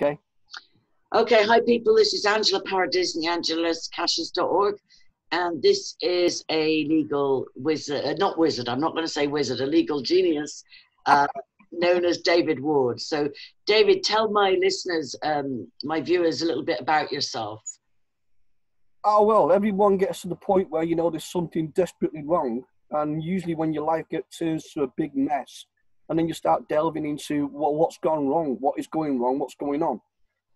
Okay. Okay, hi people. This is Angela Power-Disney, angelascaches.org. And this is a legal wizard, uh, not wizard, I'm not going to say wizard, a legal genius uh, known as David Ward. So, David, tell my listeners, um, my viewers, a little bit about yourself. Oh, well, everyone gets to the point where you know there's something desperately wrong. And usually, when your life gets turns to a big mess, and then you start delving into well, what's gone wrong, what is going wrong, what's going on.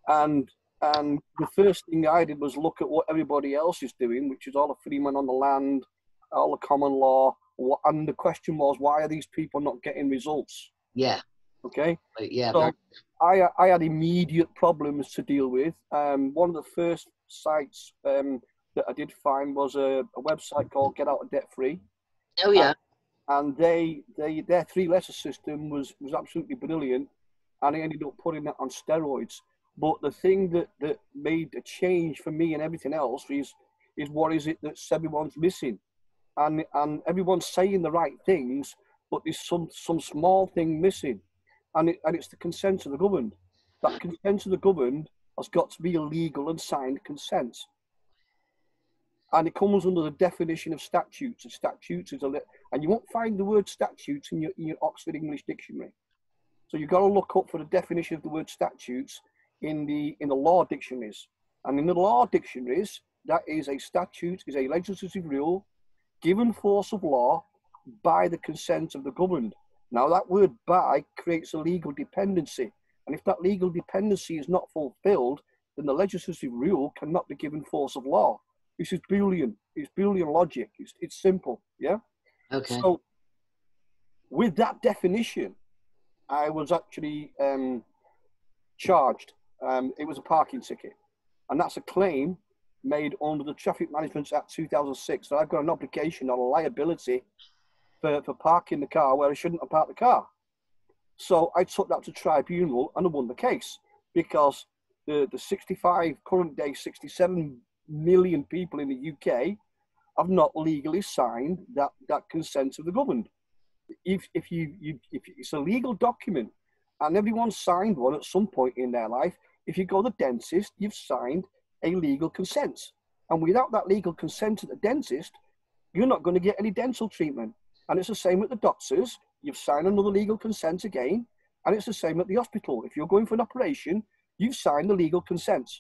And and the first thing I did was look at what everybody else is doing, which is all the freemen on the land, all the common law. And the question was, why are these people not getting results? Yeah. Okay. Yeah. So I, I had immediate problems to deal with. Um, one of the first sites um, that I did find was a, a website called Get Out of Debt Free. Oh yeah. And, they, they their three letter system was was absolutely brilliant, and I ended up putting that on steroids. But the thing that, that made a change for me and everything else is is what is it that everyone's missing, and and everyone's saying the right things, but there's some some small thing missing, and it, and it's the consent of the governed. That consent of the governed has got to be a legal and signed consent, and it comes under the definition of statutes. And statutes is a li- and you won't find the word statutes in your, in your Oxford English Dictionary. So you've got to look up for the definition of the word statutes in the in the law dictionaries. And in the law dictionaries, that is a statute, is a legislative rule given force of law by the consent of the governed. Now that word by creates a legal dependency. And if that legal dependency is not fulfilled, then the legislative rule cannot be given force of law. This is Boolean. It's Boolean logic. It's, it's simple. Yeah. Okay. So, with that definition, I was actually um, charged. Um, it was a parking ticket, and that's a claim made under the Traffic Management Act 2006. So I've got an obligation on a liability for, for parking the car where I shouldn't have parked the car. So I took that to tribunal and I won the case because the, the 65, current day 67 million people in the UK have not legally signed that, that consent of the governed. If, if you, you if it's a legal document and everyone signed one at some point in their life, if you go to the dentist, you've signed a legal consent. And without that legal consent at the dentist, you're not going to get any dental treatment. And it's the same with the doctors. You've signed another legal consent again. And it's the same at the hospital. If you're going for an operation, you've signed the legal consent.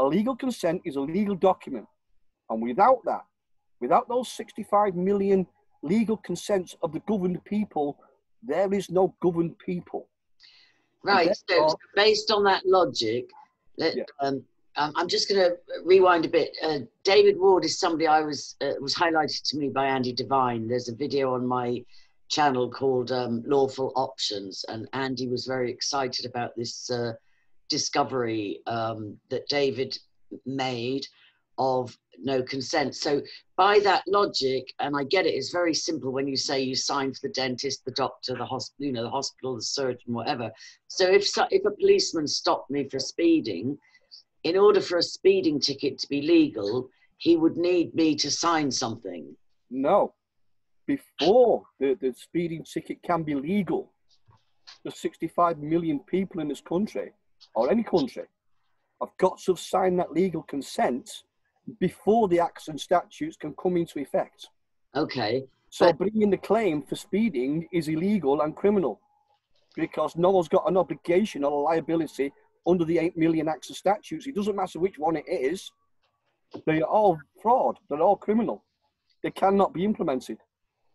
A legal consent is a legal document. And without that, without those 65 million legal consents of the governed people, there is no governed people. Right. So, based on that logic, that Yeah. um, um, I'm just going to rewind a bit. Uh, David Ward is somebody I was uh, was highlighted to me by Andy Devine. There's a video on my channel called um, Lawful Options, and Andy was very excited about this uh, discovery um, that David made of no consent. So by that logic, and I get it, it's very simple when you say you sign for the dentist, the doctor, the hospital, you know, the hospital, the surgeon, whatever. So if so, if a policeman stopped me for speeding, in order for a speeding ticket to be legal, he would need me to sign something. No. Before the, the speeding ticket can be legal, the 65 million people in this country, or any country, have got to have signed that legal consent before the acts and statutes can come into effect. Okay. So But- bringing the claim for speeding is illegal and criminal because no one's got an obligation or a liability under the 8 million acts and statutes. It doesn't matter which one it is, they're all fraud, they're all criminal. They cannot be implemented.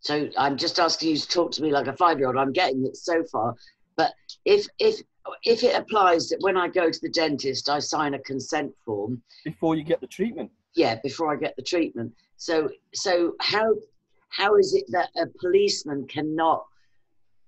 So I'm just asking you to talk to me like a five-year-old. I'm getting it so far, but if if if it applies that when I go to the dentist, I sign a consent form, before you get the treatment. yeah, before I get the treatment. So so how how is it that a policeman cannot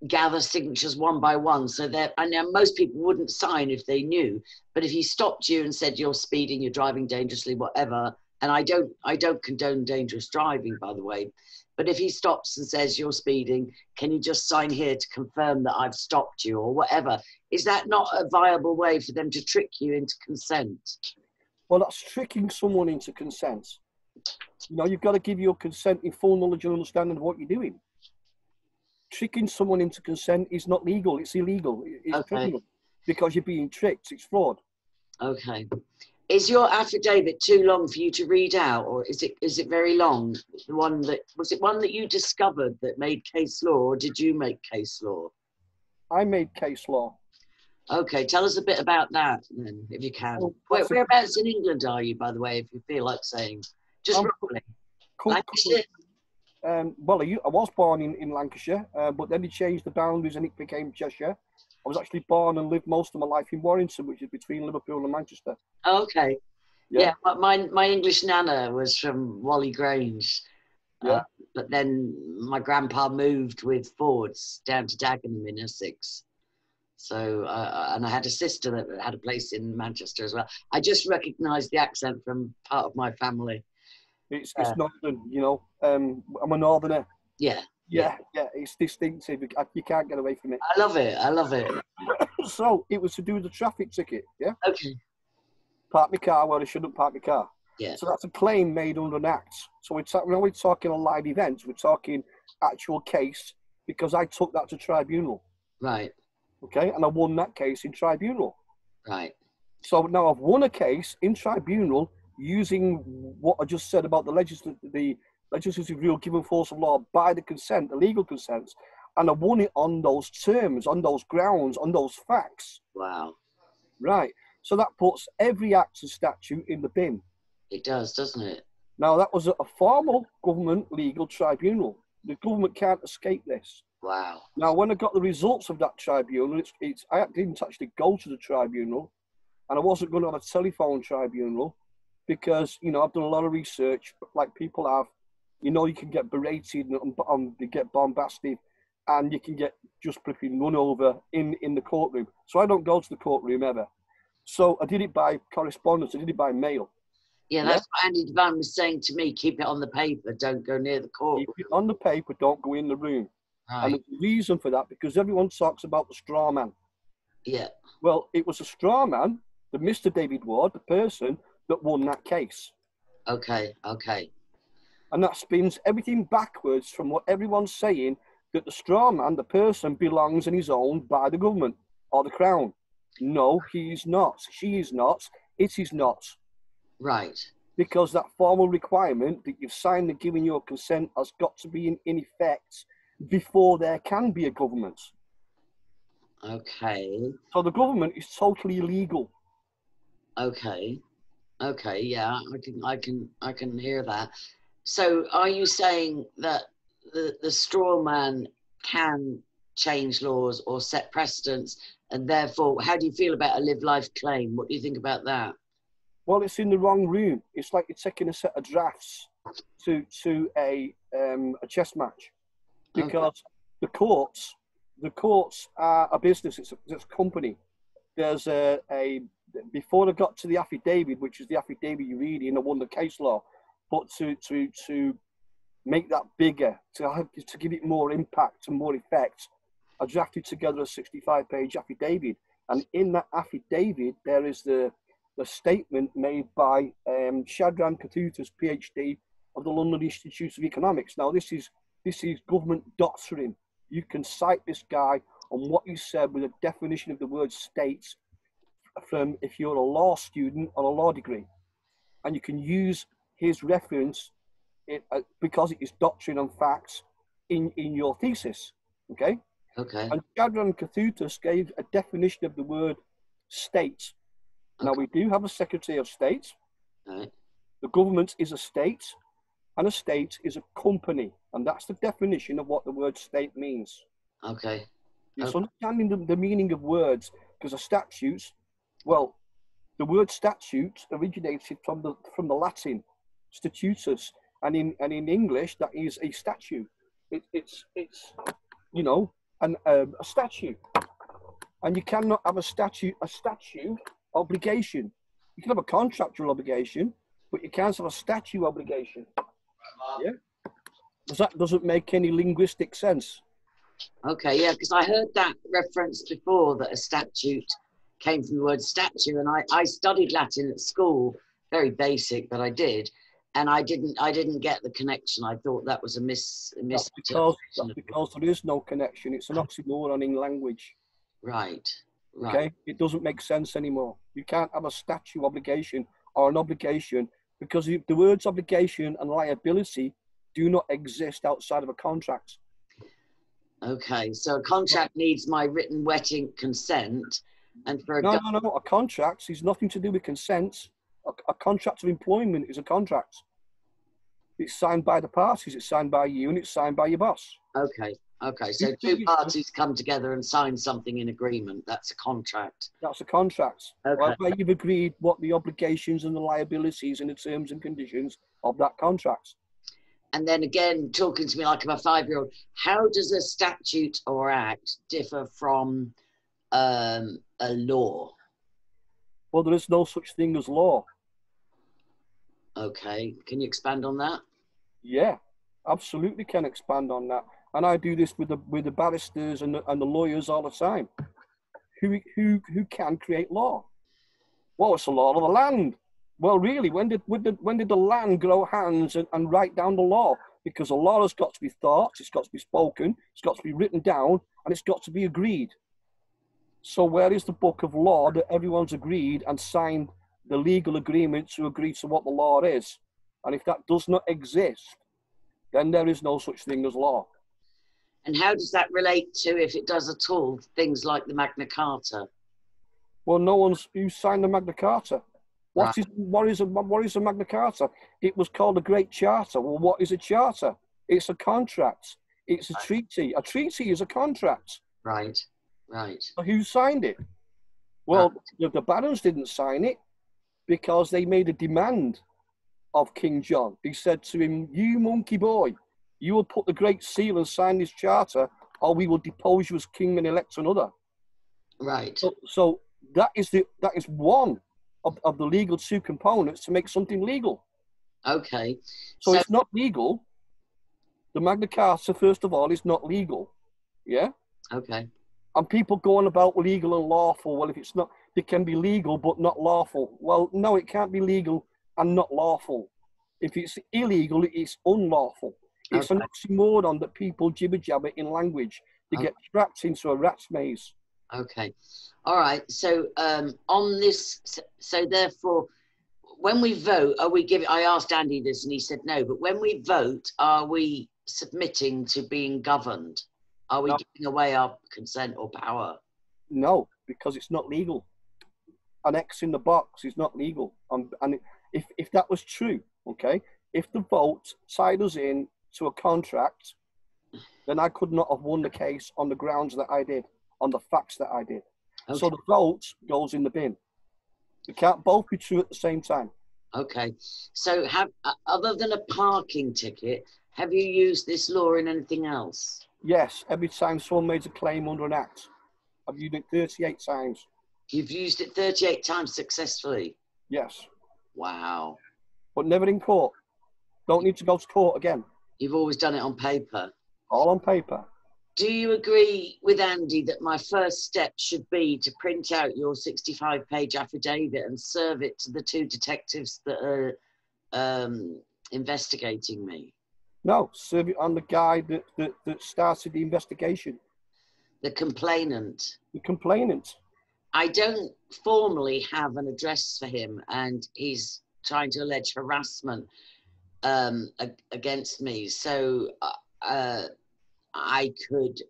gather signatures one by one? So that I know most people wouldn't sign if they knew, but if he stopped you and said you're speeding, you're driving dangerously, whatever, and I don't I don't condone dangerous driving, by the way. But if he stops and says you're speeding, can you just sign here to confirm that I've stopped you or whatever? Is that not a viable way for them to trick you into consent? Well, that's tricking someone into consent. You know, you've got to give your consent in full knowledge and understanding of what you're doing. Tricking someone into consent is not legal, it's illegal. It's Okay. criminal. because you're being tricked. It's fraud. Okay. Is your affidavit too long for you to read out, or is it is it very long? The one that was it one that you discovered that made case law, or did you make case law? I made case law. Okay, tell us a bit about that, then, if you can. Well, Where, whereabouts in England are you, by the way, if you feel like saying? Just I'm- roughly. Co- Lancashire. Um, well, I was born in, in Lancashire, uh, but then they changed the boundaries and it became Cheshire. I was actually born and lived most of my life in Warrington, which is between Liverpool and Manchester. Okay. Yeah. Yeah, my my English nana was from Whalley Range. Yeah. Uh, but then my grandpa moved with Fords down to Dagenham in Essex. So, uh, and I had a sister that had a place in Manchester as well. I just recognised the accent from part of my family. It's, it's Uh. northern, you know. Um, I'm a northerner. Yeah, Yeah, yeah, it's distinctive. You can't get away from it. I love it. I love it. So it was to do with the traffic ticket. Yeah, Okay. park my car where I shouldn't park my car. Yeah. So that's a claim made under an act. So we're ta- we're talking a live event, we're talking actual case because I took that to tribunal. Right. Okay, and I won that case in tribunal. Right. So now I've won a case in tribunal using what I just said about the legislative, the legislative rule given force of law by the consent, the legal consent, and I won it on those terms, on those grounds, on those facts. Wow. Right. So that puts every act and statute in the bin. It does, doesn't it? Now that was a, a formal government legal tribunal. The government can't escape this. Wow. Now, when I got the results of that tribunal, it's, it's I didn't actually go to the tribunal, and I wasn't going to have a telephone tribunal because you know I've done a lot of research, like people have. You know, you can get berated and, and you get bombasted, and you can get just flipping run over in in the courtroom. So I don't go to the courtroom ever. So I did it by correspondence. I did it by mail. Yeah, Yeah. that's what Andy Devine was saying to me. Keep it on the paper. Don't go near the court. Keep it on the paper. Don't go in the room. And there's a reason for that because everyone talks about the straw man. Yeah. Well, it was a straw man, the Mr. David Ward, the person that won that case. Okay. Okay. And that spins everything backwards from what everyone's saying that the straw man, the person, belongs and is owned by the government or the crown. No, he is not. She is not. It is not. Right. Because that formal requirement that you've signed and given your consent has got to be in, in effect before there can be a government. Okay. So the government is totally illegal. Okay. Okay. Yeah, I can. I can. I can hear that. So, are you saying that the the straw man can change laws or set precedents, and therefore, how do you feel about a live life claim? What do you think about that? Well, it's in the wrong room. It's like you're taking a set of drafts to to a um, a chess match Okay. because the courts the courts are a business. It's a, it's a company. There's a, a before I got to the affidavit, which is the affidavit you read in, the won the case law, but to to to make that bigger, to have, to give it more impact and more effect, I drafted together a 65 page affidavit, and in that affidavit there is the the statement made by um, Chandran Kukathas, PhD of the London Institute of Economics. Now, this is this is government doctrine. You can cite this guy on what he said with a definition of the word states from if you're a law student on a law degree, and you can use his reference it, uh, because it is doctrine and facts in in your thesis. Okay. Okay. And Chandran Kukathas gave a definition of the word state. Now, we do have a Secretary of State. Right. The government is a state, and a state is a company. And that's the definition of what the word state means. Okay. It's Okay. understanding the, the meaning of words because a statutes, well, the word statute originated from the from the Latin statutus, and in and in English that is a statue. It, it's it's you know an um, a statue, and you cannot have a statute a statue obligation. You can have a contractual obligation, but you can't have a statute obligation. Yeah, Does that doesn't make any linguistic sense. Okay, yeah, because I heard that reference before that a statute came from the word statue, and I, I studied Latin at school, very basic, but I did, and I didn't I didn't get the connection. I thought that was a miss a That's because, that's because there is no connection. It's an oxymoron in language. Right, Right. Okay, it doesn't make sense anymore. You can't have a statute obligation or an obligation because the words obligation and liability do not exist outside of a contract. Okay. So a contract needs my written wetting consent, and for a No, no, no. A contract is nothing to do with consent. A, a contract of employment is a contract. It's signed by the parties. It's signed by you, and it's signed by your boss. okay. Okay. So two parties come together and sign something in agreement. That's a contract. That's a contract. Okay. Where you've agreed what the obligations and the liabilities and the terms and conditions of that contract. And then again, talking to me like I'm a five year old, how does a statute or act differ from um, a law? Well, there is no such thing as law. Okay. Can you expand on that? Yeah, absolutely can expand on that. And I do this with the with the barristers and the, and the lawyers all the time. Who who who can create law? Well, it's the law of the land. Well, really, when did when did, when did the land grow hands and, and write down the law? Because the law has got to be thought, it's got to be spoken, it's got to be written down, and it's got to be agreed. So where is the book of law that everyone's agreed and signed the legal agreement to agree to what the law is? And if that does not exist, then there is no such thing as law. And how does that relate to, if it does at all, things like the Magna Carta? Well, no one's who signed the Magna Carta. What Right. is what is a what is a Magna Carta? It was called a Great Charter. Well, what is a charter? It's a contract. It's a Right. treaty. A treaty is a contract. Right. Right. So who signed it? Well, the, the barons didn't sign it because they made a demand of King John. He said to him, "You monkey boy, you will put the Great Seal and sign this charter, or we will depose you as king and elect another." Right. So, so that is the that is one of, of the legal two components to make something legal. Okay. So, So- it's not legal. The Magna Carta, first of all, is not legal. Yeah, Okay. and people go on about legal and lawful. Well, if it's not, it can be legal but not lawful. Well, no, it can't be legal and not lawful. If it's illegal, it's unlawful. It's an oxymoron that people jibber jabber in language. They Okay. get trapped into a rat's maze. Okay. All right. So um, on this, so therefore, when we vote, are we giving? I asked Andy this, and he said no. But when we vote, are we submitting to being governed? Are we No. giving away our consent or power? No, because it's not legal. An X in the box is not legal. Um, and if, if that was true, okay, if the vote tied us in to a contract, then I could not have won the case on the grounds that I did, on the facts that I did. Okay. So the vote goes in the bin. It can't both be true at the same time. Okay. So have uh, other than a parking ticket, have you used this law in anything else? Yes, every time someone makes a claim under an act, I've used it 38 times. You've used it 38 times successfully. Yes, Wow. but never in court. Don't need to go to court again. You've always done it on paper. All on paper. Do you agree with Andy that my first step should be to print out your 65 page affidavit and serve it to the two detectives that are um, investigating me? No, serve it on the guy that, that, that started the investigation, The complainant. the complainant. I don't formally have an address for him, and he's trying to allege harassment um, against me. So uh, uh, I could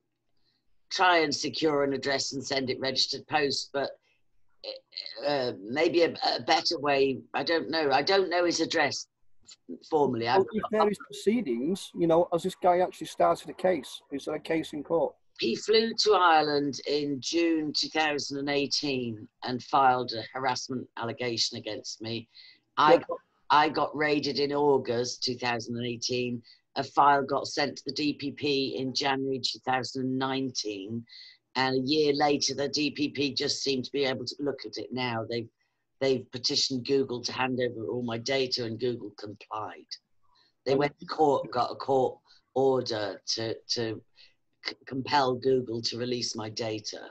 try and secure an address and send it registered post, but uh, maybe a, a better way. I don't know. I don't know his address formally. I, Well, is proceedings, you know, has this guy actually started a case? Is there a case in court? He flew to Ireland in June 2018 and filed a harassment allegation against me. I got, I got raided in August 2018. A file got sent to the DPP in January 2019, and a year later, the DPP just seemed to be able to look at it now. They've they've petitioned Google to hand over all my data, and Google complied. They went to court, got a court order to to compel Google to release my data.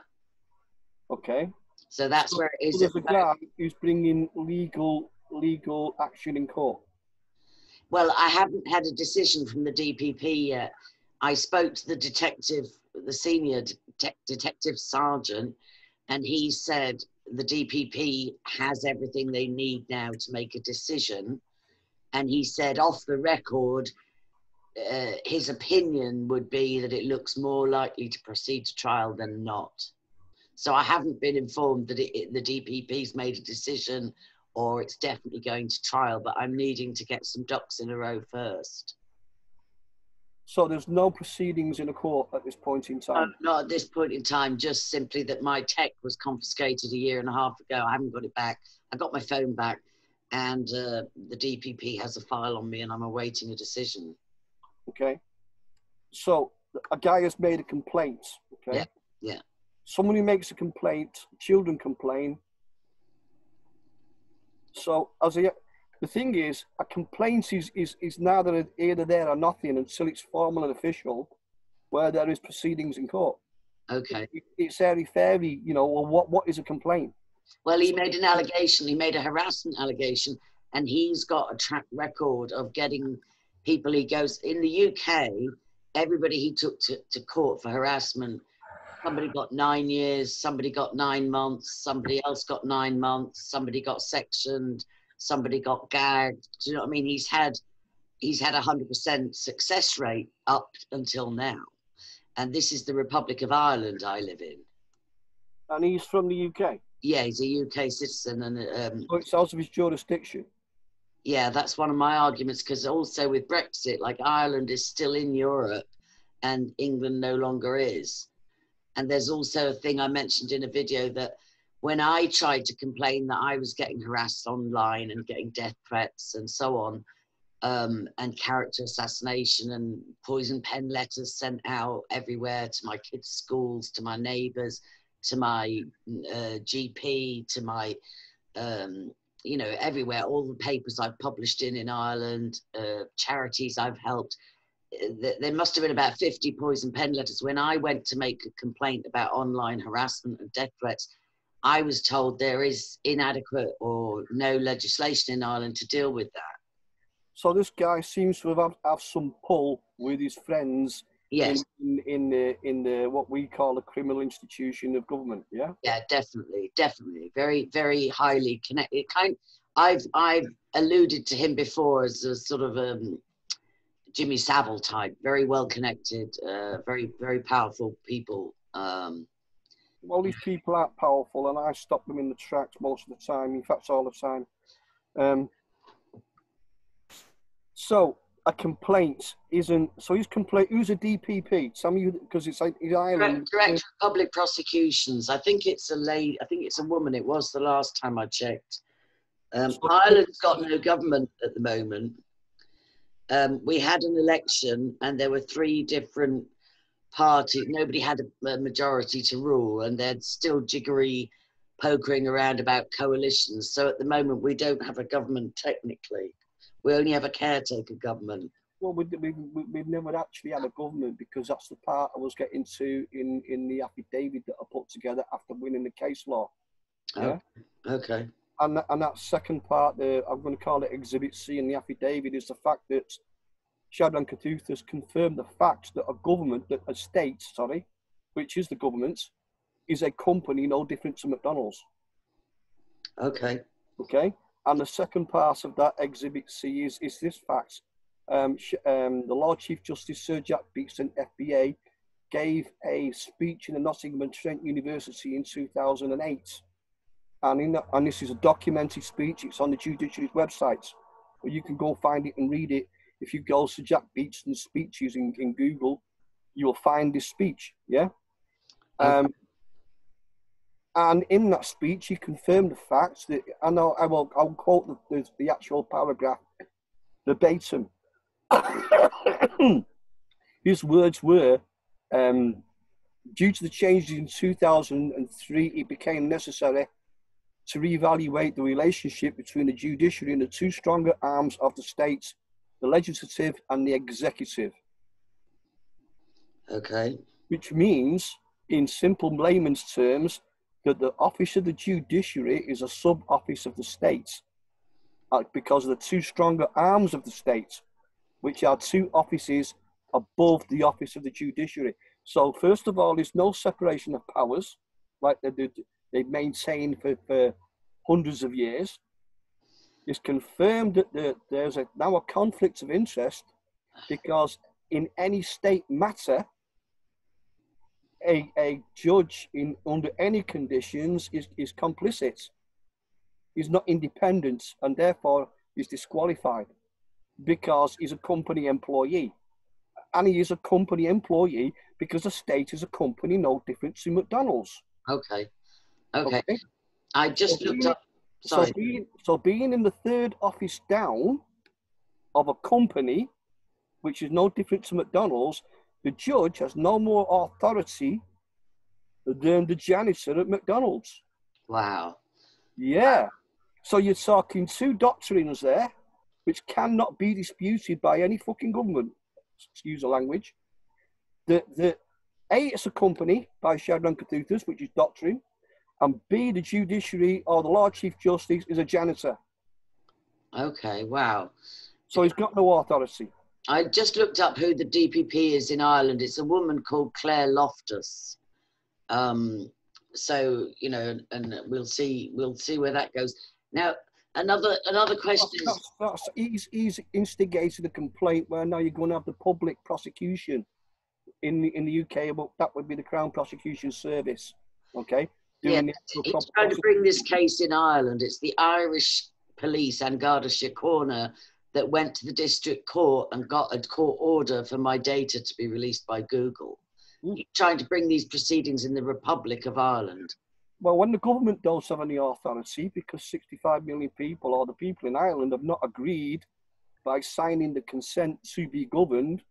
Okay. So that's So- where it is. there's a guy who's bringing legal legal action in court. Well, I haven't had a decision from the DPP yet. I spoke to the detective, the senior det- detective sergeant, and he said the DPP has everything they need now to make a decision. And he said, off the record, uh, his opinion would be that it looks more likely to proceed to trial than not. So I haven't been informed that it, it, the DPP's made a decision or it's definitely going to trial, but I'm needing to get some ducks in a row first. So there's no proceedings in a court at this point in time? No, not at this point in time, just simply that my tech was confiscated a year and a half ago. I haven't got it back. I got my phone back and uh, the DPP has a file on me and I'm awaiting a decision. Okay. So a guy has made a complaint. Okay. Yeah. Yeah. Someone who makes a complaint, children complain. So as a the thing is, a complaint is, is, is neither either there or nothing until it's formal and official, where there is proceedings in court. Okay. It, it's airy fairy, you know. Well, what what is a complaint? Well, he made an allegation. He made a harassment allegation, and he's got a track record of getting people. He goes in the UK. Everybody he took to, to court for harassment, somebody got nine years, somebody got nine months, somebody else got nine months, somebody got sectioned, somebody got gagged. Do you know what I mean? He's had he's had a hundred percent success rate up until now, and this is the Republic of Ireland I live in. And he's from the UK. Yeah, he's a UK citizen, and um, so it's out of his jurisdiction. Yeah, that's one of my arguments because also with Brexit, like Ireland is still in Europe, and England no longer is. And there's also a thing I mentioned in a video that when I tried to complain that I was getting harassed online and getting death threats and so on, um, and character assassination and poison pen letters sent out everywhere to my kids' schools, to my neighbours, to my uh, GP, to my, um, you know, everywhere, all the papers I've published in in Ireland, uh, charities I've helped. Uh, there must have been about 50 poison pen letters. When I went to make a complaint about online harassment and death threats, I was told there is inadequate or no legislation in Ireland to deal with that. So this guy seems to have have some pull with his friends yes. in, in, in the in the what we call a criminal institution of government. Yeah. Yeah, definitely, definitely, very very highly connected. Kind, I've I've alluded to him before as a sort of um, Jimmy Savile type, very well connected, uh, very very powerful people. Um, all these people aren't powerful, and I stop them in the tracks most of the time. In fact, all the time. Um, so a complaint isn't. So who's complaint? Who's a DPP? Some of you, because it's like Ireland. Director of Public Prosecutions. I think it's a lady. I think it's a woman. It was the last time I checked. Um, Ireland's got no government at the moment. Um, we had an election, and there were three different parties nobody had a, a majority to rule, and they're still jiggery pokering around about coalitions. So at the moment, we don't have a government technically. We only have a caretaker government. Well, we, we, we've never actually had a government because that's the part I was getting to in, in the affidavit that I put together after winning the case law. Oh, yeah. Oh, okay. And, and that second part, the, I'm going to call it Exhibit C in the affidavit, is the fact that Chandran has confirmed the fact that a government, that a state, sorry, which is the government, is a company no different to McDonald's. Okay. Okay. And the second part of that Exhibit C is, is this fact. Um, um, the Lord Chief Justice Sir Jack Beatson, FBA, gave a speech in the Nottingham and Trent University in 2008. And, in and this is a documented speech. It's on the judiciary's website. But you can go find it and read it if you go to Jack Beatson's speeches in, in Google, you'll find this speech. Yeah. Um, and in that speech, he confirmed the facts that I know. I will. I'll quote the, the, the actual paragraph verbatim. His words were, um, "Due to the changes in 2003, it became necessary to reevaluate the relationship between the judiciary and the two stronger arms of the state the legislative and the executive. Okay. Which means, in simple layman's terms, that the office of the judiciary is a sub office of the state uh, because of the two stronger arms of the state, which are two offices above the office of the judiciary. So, first of all, there's no separation of powers like the, the, they've maintained for, for hundreds of years. It's confirmed that there, there's a, now a conflict of interest because in any state matter, a, a judge in under any conditions is, is complicit. He's not independent and therefore is disqualified because he's a company employee. And he is a company employee because the state is a company no different to McDonald's. Okay. Okay. okay? I just so looked being, up. Sorry. So being, so being in the third office down of a company, which is no different to McDonald's, the judge has no more authority than the janitor at McDonald's. Wow. Yeah. So you're talking two doctrines there, which cannot be disputed by any fucking government. Excuse the language. The the A, it's a company by Chandran Kukathas, which is doctrine, and B, the judiciary or the Lord Chief Justice is a janitor. Okay, wow. So he's got no authority. I just looked up who the DPP is in Ireland. It's a woman called Claire Loftus. Um, so you know, and we'll see. We'll see where that goes. Now, another another question that's. That's, he's, he's instigated a complaint where now you're going to have the public prosecution in the, in the UK. But that would be the Crown Prosecution Service. Okay. yeah, he's trying to bring this case in Ireland. It's the Irish police and Garda Síochána that went to the district court and got a court order for my data to be released by Google. Mm. Trying to bring these proceedings in the Republic of Ireland. Well, when the government doesn't have any authority, because 65 million people or the people in Ireland have not agreed by signing the consent to be governed,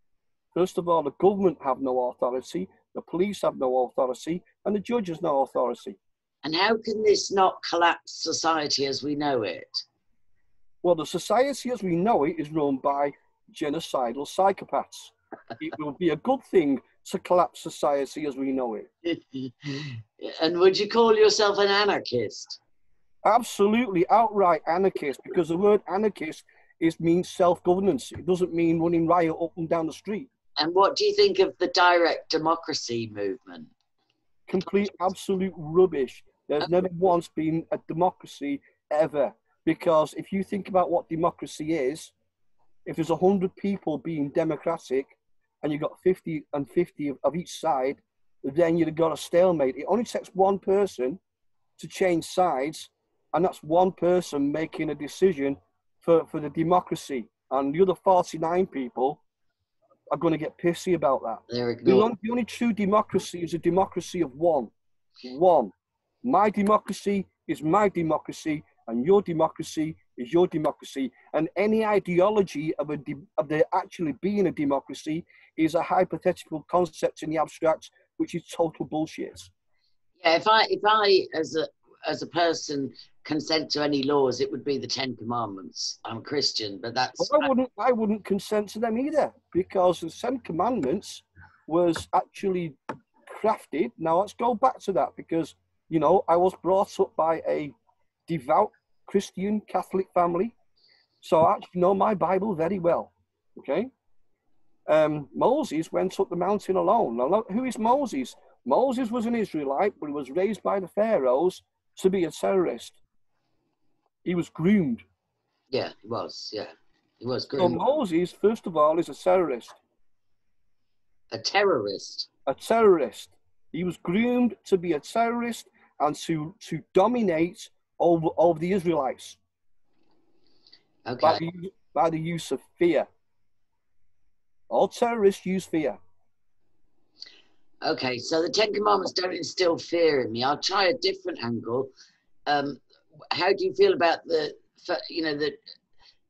first of all, the government have no authority, the police have no authority, and the judge has no authority. And how can this not collapse society as we know it? Well, the society as we know it is run by genocidal psychopaths. it will be a good thing to collapse society as we know it. and would you call yourself an anarchist? Absolutely, outright anarchist, because the word anarchist is means self-governance. It doesn't mean running riot up and down the street. And what do you think of the direct democracy movement? Complete, absolute rubbish. There's never once been a democracy ever. Because if you think about what democracy is, if there's 100 people being democratic and you've got 50 and 50 of, of each side, then you've got a stalemate. It only takes one person to change sides, and that's one person making a decision for, for the democracy. And the other 49 people are going to get pissy about that. The only, the only true democracy is a democracy of one. One. My democracy is my democracy, and your democracy is your democracy. And any ideology of, a de- of there actually being a democracy is a hypothetical concept in the abstract, which is total bullshit. Yeah, if I if I as a as a person consent to any laws, it would be the Ten Commandments. I'm a Christian, but that's well, I wouldn't I wouldn't consent to them either because the Ten Commandments was actually crafted. Now let's go back to that because you know I was brought up by a devout Christian Catholic family, so I actually know my Bible very well. Okay. Um, Moses went up the mountain alone. Now, who is Moses? Moses was an Israelite, but he was raised by the pharaohs to be a terrorist. He was groomed. Yeah, he was. Yeah, he was groomed. So Moses, first of all, is a terrorist. A terrorist. A terrorist. He was groomed to be a terrorist and to to dominate over, over the Israelites. Okay. By the, by the use of fear. All terrorists use fear. Okay, so the Ten Commandments don't instill fear in me. I'll try a different angle. Um, how do you feel about the, you know, the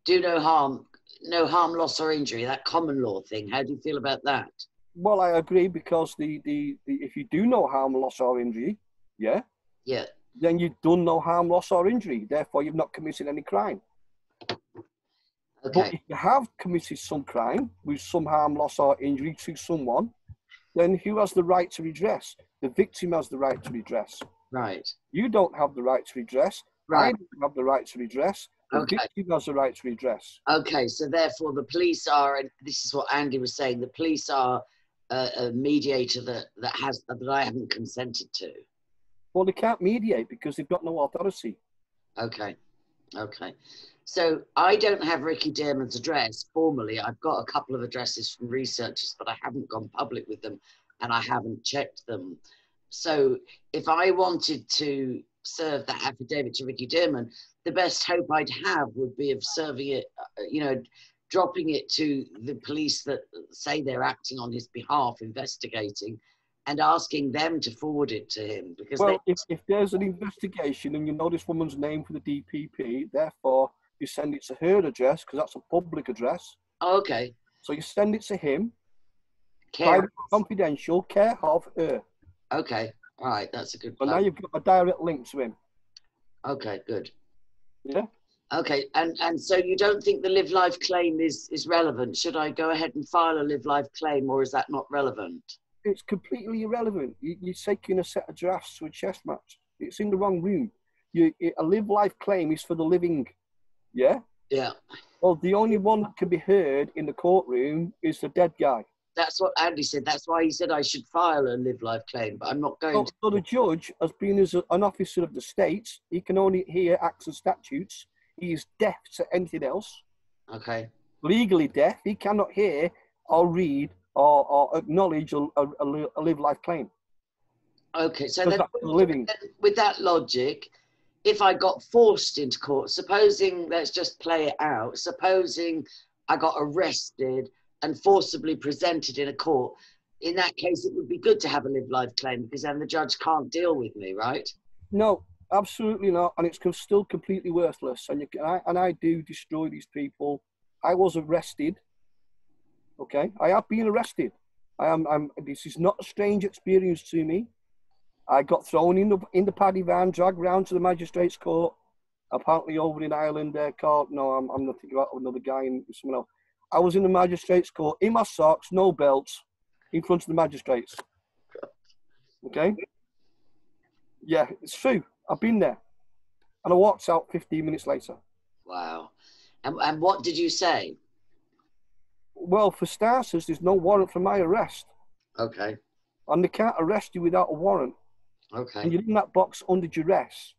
do no harm, no harm, loss, or injury, that common law thing? How do you feel about that? Well, I agree because the, the, the if you do no harm, loss, or injury, yeah, yeah, then you've done no harm, loss, or injury. Therefore, you've not committed any crime. Okay. But if you have committed some crime with some harm, loss, or injury to someone, then who has the right to redress? The victim has the right to redress. Right. You don't have the right to redress. Right. I don't have the right to redress. The Okay. victim has the right to redress. Okay, so therefore the police are, and this is what Andy was saying, the police are a, a mediator that, that has that I haven't consented to. Well, they can't mediate because they've got no authority. Okay. Okay. So I don't have Ricky Dearman's address formally. I've got a couple of addresses from researchers, but I haven't gone public with them and I haven't checked them. So if I wanted to serve that affidavit to Ricky Dearman, the best hope I'd have would be of serving it, uh, you know, dropping it to the police that say they're acting on his behalf, investigating, and asking them to forward it to him. Because Well, they, if, if there's an investigation and you know this woman's name for the DPP, therefore you send it to her address because that's a public address. oh, okay, So you send it to him, care. confidential, care of her. Okay, all right, that's a good But now you've got a direct link to him. Okay, good. Yeah. Okay, and and so you don't think the live life claim is is relevant? Should I go ahead and file a live life claim, or is that not relevant? It's completely irrelevant. You, you're taking a set of drafts to a chess match. It's in the wrong room. You, it- a live life claim is for the living. Yeah. Yeah, Well, the only one that can be heard in the courtroom is the dead guy. that's what Andy said. That's why he said I should file a live life claim, but I'm not going So, to. so the judge, as being as a- an officer of the state, he can only hear acts and statutes. He is deaf to anything else. Okay, Legally deaf. He cannot hear or read or, or acknowledge a, a, a live life claim. okay. So then, living. with that logic, if I got forced into court, supposing let's just play it out, supposing I got arrested and forcibly presented in a court, in that case, it would be good to have a live life claim because then the judge can't deal with me, right? No, absolutely not. And it's still completely worthless. And you can, I, and I do destroy these people. I was arrested. Okay, I have been arrested. I am. I'm. This is not a strange experience to me. I got thrown in the in the paddy van, dragged round to the magistrates' court. Apparently over in Ireland uh, court. No, I'm. I'm not thinking about another guy and someone else. I was in the magistrates' court in my socks, no belts, in front of the magistrates. Okay. Yeah, it's true. I've been there. And I walked out 15 minutes later. Wow. And, and what did you say? Well, for starters, there's no warrant for my arrest. Okay. And they can't arrest you without a warrant. Okay. And you're in that box under duress.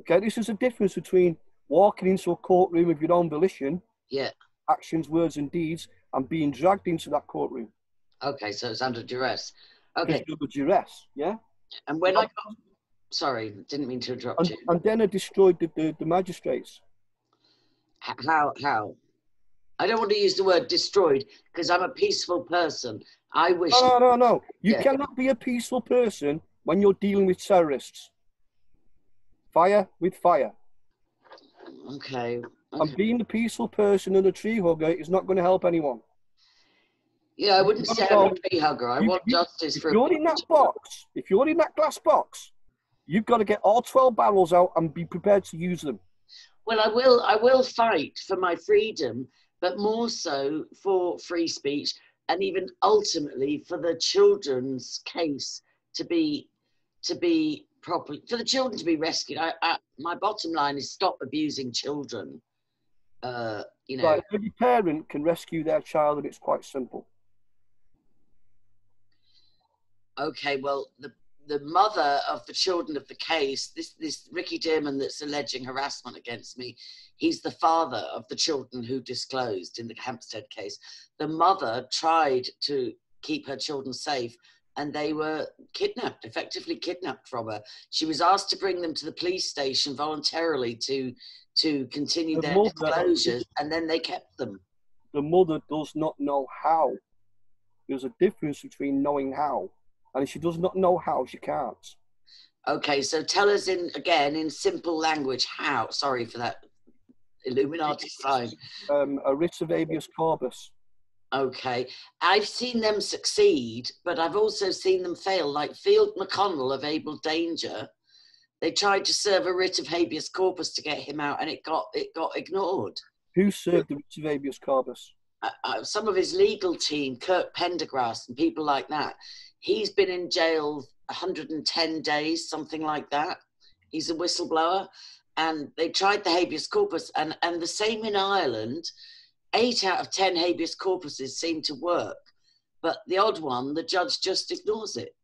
Okay, this is a difference between walking into a courtroom of your own volition, Yeah. actions, words, and deeds, and being dragged into that courtroom. Okay. So it's under duress. Okay. you're under duress, yeah? And when I got, sorry, didn't mean to interrupt And, you. and then I destroyed the, the, the magistrates. How? How? I don't want to use the word destroyed because I'm a peaceful person. I wish. No, no, no. You Yeah. cannot be a peaceful person when you're dealing with terrorists. Fire with fire. Okay. And okay. being a peaceful person and a tree hugger is not going to help anyone. Yeah, I wouldn't say I'm a tree hugger. I you- want you- justice If for. you're in that box, if you're in that glass box, you've got to get all 12 barrels out and be prepared to use them. Well, I will. I will fight for my freedom, but more so for free speech, and even ultimately for the children's case to be to be properly for the children to be rescued. I, I my bottom line is stop abusing children. Uh, you know. Right, every parent can rescue their child, and it's quite simple. Okay, well, the the mother of the children of the case, this this Ricky Dearman that's alleging harassment against me, he's the father of the children who disclosed in the Hampstead case. The mother tried to keep her children safe, and they were kidnapped, effectively kidnapped from her. She was asked to bring them to the police station voluntarily to to continue The their mother- disclosures, and then they kept them. The mother does not know how. There's a difference between knowing how, and if she does not know how, she can't. Okay, so tell us in again in simple language how. Sorry for that Illuminati sign. Um, a writ of habeas corpus. Okay, I've seen them succeed, but I've also seen them fail. Like Field McConnell of Able Danger, they tried to serve a writ of habeas corpus to get him out, and it got it got ignored. Who served the writ of habeas corpus? uh, uh, some of his legal team, Kirk Pendergrass and people like that, he's been in jail 110 days, something like that. He's a whistleblower. And they tried the habeas corpus, and, and the same in Ireland. Eight out of 10 habeas corpuses seem to work, but the odd one, the judge just ignores it.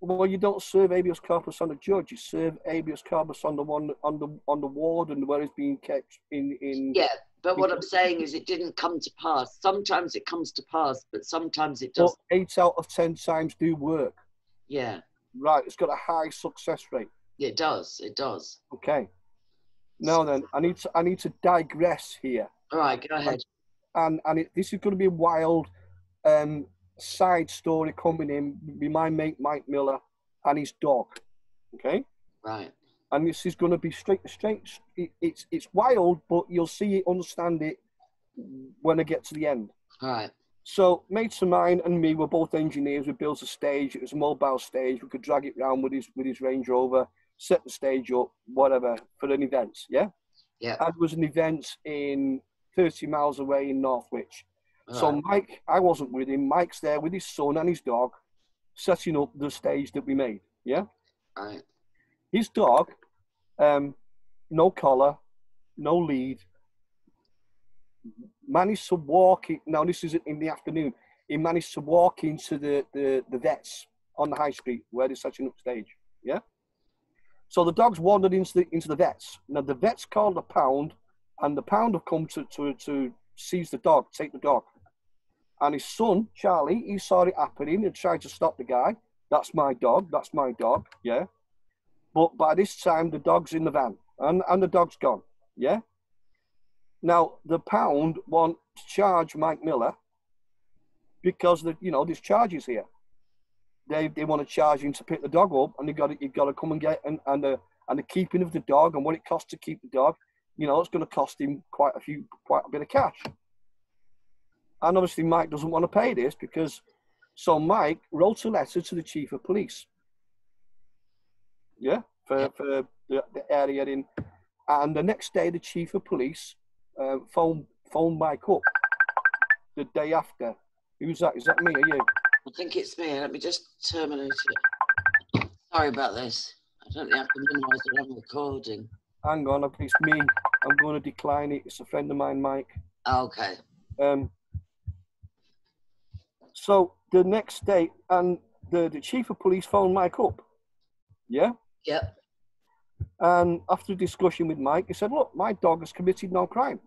Well, you don't serve habeas corpus on the judge. You serve habeas corpus on the one on the on the warden where it's being kept in in. Yeah, but what I'm saying is it didn't come to pass. Sometimes it comes to pass, but sometimes it doesn't. But eight out of ten times do work. Yeah, Right. It's got a high success rate. it does. It does. Okay. Now then, I need to I need to digress here, All right, go ahead. and and it, this is going to be a wild um, side story coming in with my mate Mike Miller and his dog. Okay. Right. And this is going to be straight straight it, it's it's wild but you'll see it understand it when i get to the end All right. so mates of mine and me were both engineers we built a stage it was a mobile stage we could drag it round with his with his range rover set the stage up whatever for an event yeah Yeah. and there was an event in 30 miles away in northwich All so right. mike i wasn't with him mike's there with his son and his dog setting up the stage that we made yeah All right. his dog, um, no collar, no lead, managed to walk it. Now, this is in the afternoon. He managed to walk into the, the, the vets on the high street where they're setting up stage. Yeah. So the dog's wandered into the into the vets. Now the vets called a pound, and the pound have come to to to seize the dog, take the dog. And his son Charlie, he saw it happening and tried to stop the guy. That's my dog. That's my dog. Yeah. But by this time, the dog's in the van and, and the dog's gone. Yeah. Now, the pound want to charge Mike Miller because the, you know, there's charges here. They, they want to charge him to pick the dog up and they got to, you got to come and get, and, and, the, and the keeping of the dog and what it costs to keep the dog, you know, it's going to cost him quite a few, quite a bit of cash. And obviously, Mike doesn't want to pay this because, so Mike wrote a letter to the chief of police yeah, for, for the, the area in. And the next day, the chief of police uh, phoned phoned Mike up. The day after, who's that? Is that me or you? I think it's me. Let me just terminate it. Sorry about this. I don't think I can minimize it on recording. Hang on, it's me. I'm going to decline it. It's a friend of mine, Mike. Okay. Um, so the next day, and the, the chief of police phoned Mike up. Yeah. Yep. And after a discussion with Mike, he said, "Look, my dog has committed no crime.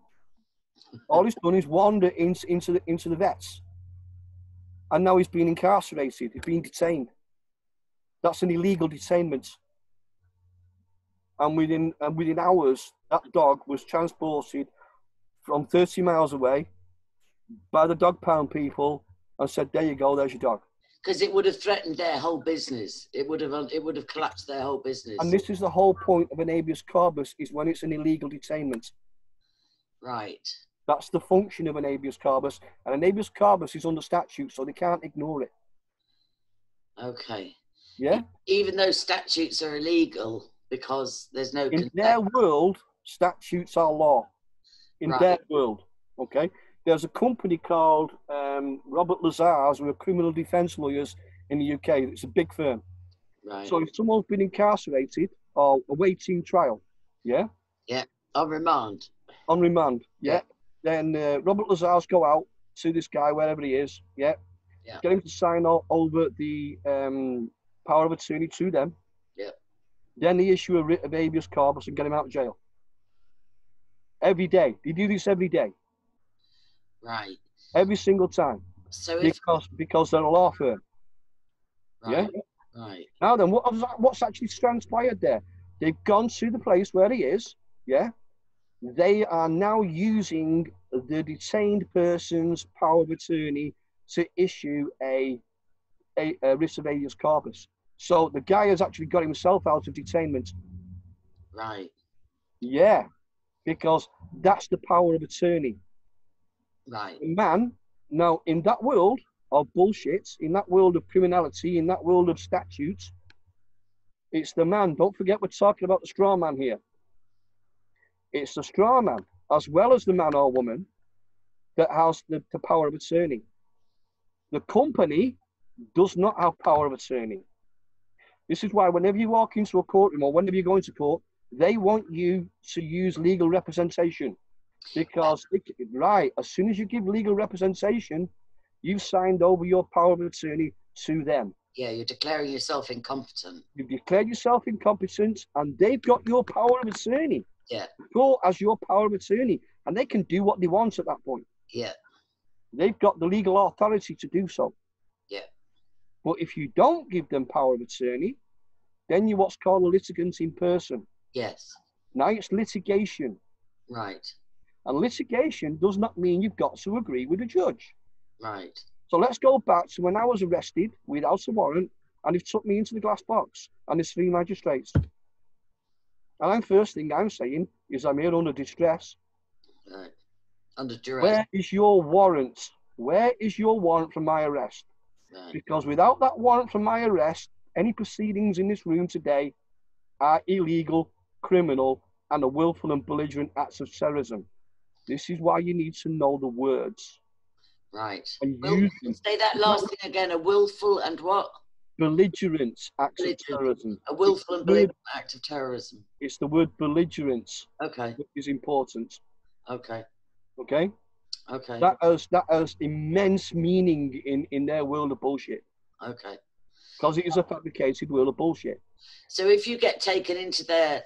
All he's done is wander into into the into the vets, and now he's been incarcerated. He's been detained. That's an illegal detainment. And within and within hours, that dog was transported from 30 miles away by the dog pound people and said, "There you go, there's your dog." Because it would have threatened their whole business. It would have. It would have collapsed their whole business. And this is the whole point of an habeas corpus: is when it's an illegal detainment. right. That's the function of an habeas corpus, and an habeas corpus is under statute, so they can't ignore it. Okay. Yeah, Even though statutes are illegal because there's no. in consent. their world, statutes are law. In Right. their world, okay. There's a company called um, Robert Lizars, who are criminal defence lawyers in the UK. It's a big firm. right. So if someone's been incarcerated or awaiting trial, yeah, Yeah, On remand. on remand, yeah, Yeah. then uh, Robert Lizar's go out to this guy wherever he is, yeah, Yeah. get him to sign over the um, power of attorney to them. Yeah. Then they issue a writ of habeas corpus and get him out of jail. Every day, they do this every day, Right. every single time, So if. because because they're a law firm. Right. Yeah. Right. Now then, what what's actually transpired there? They've gone to the place where he is. Yeah, they are now using the detained person's power of attorney to issue a a, a writ of habeas corpus. So the guy has actually got himself out of detainment. Right. Yeah, because that's the power of attorney. Right. Man now in that world of bullshit, in that world of criminality, in that world of statutes, it's the man. Don't forget, we're talking about the straw man here. It's the straw man, as well as the man or woman, that has the, the power of attorney. The company does not have power of attorney. This is why, whenever you walk into a courtroom or whenever you go into court, they want you to use legal representation because right as soon as you give legal representation you've signed over your power of attorney to them Yeah, you're declaring yourself incompetent. You've declared yourself incompetent, and they've got your power of attorney. Yeah. Court as your power of attorney, and they can do what they want at that point. Yeah, They've got the legal authority to do so. Yeah. But if you don't give them power of attorney, then you're what's called a litigant in person. yes, Now it's litigation. right, And litigation does not mean you've got to agree with a judge. right. So let's go back to when I was arrested without a warrant and he took me into the glass box and there's three magistrates. And I'm first thing I'm saying is I'm here under distress. right. Under duress. Where is your warrant? Where is your warrant for my arrest? Right. Because without that warrant for my arrest, any proceedings in this room today are illegal, criminal, and a willful and belligerent acts of terrorism. This is why you need to know the words Right. and Will-. Say that last thing again. A willful and what? Belligerent acts of terrorism. A willful and Word- belligerent act of terrorism. It's the word belligerent Okay. Which is important. Okay. Okay, Okay. that has that has immense meaning in in their world of bullshit Okay. because it is a fabricated world of bullshit. So if you get taken into their,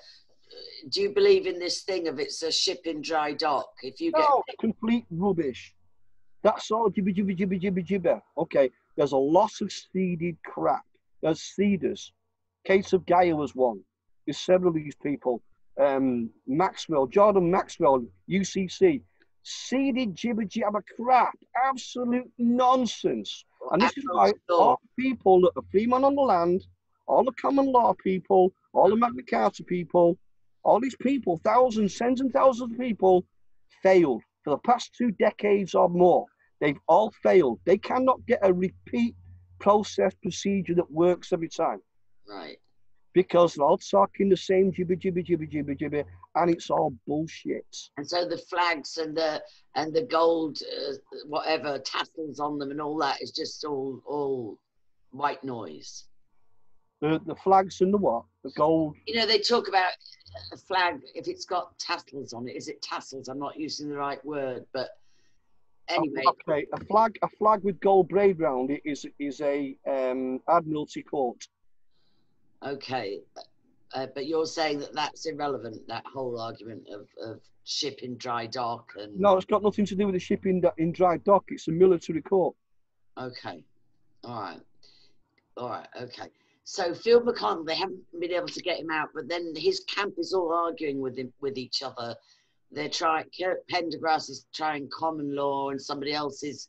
do you believe in this thing of it's a ship in dry dock? If you get, No, complete rubbish. That's all jibber jibber jibber jibber jibber. Okay, there's a lot of seeded crap. There's seeders. Kate of Gaia was one. There's several of these people. Um, Maxwell, Jordan Maxwell, UCC. Seeded jibber jabber crap. Absolute nonsense. And this is why Law. all the people that are free man on the land, all the common law people, all the Magna Carta people, all these people, thousands, tens and thousands of people, failed for the past two decades or more. They've all failed. They cannot get a repeat process procedure that works every time right. because they're all talking the same jibber jibber jibber jibber jibber, and it's all bullshit. And so the flags and the and the gold, uh, whatever tassels on them and all that is just all all white noise. The the flags and the what? The gold. You know, they talk about a flag if it's got tassels on it. Is it tassels? I'm not using the right word, but anyway, Okay, a flag a flag with gold braid round it is is a um, admiralty court. okay. Uh, but you're saying that that's irrelevant. That whole argument of of ship in dry dock and No, it's got nothing to do with the ship in, in dry dock. It's a military court. Okay. All right. All right. Okay. So Phil McConnell, they haven't been able to get him out, but then his camp is all arguing with him with each other. They're trying. Pendergrass is trying common law, and somebody else is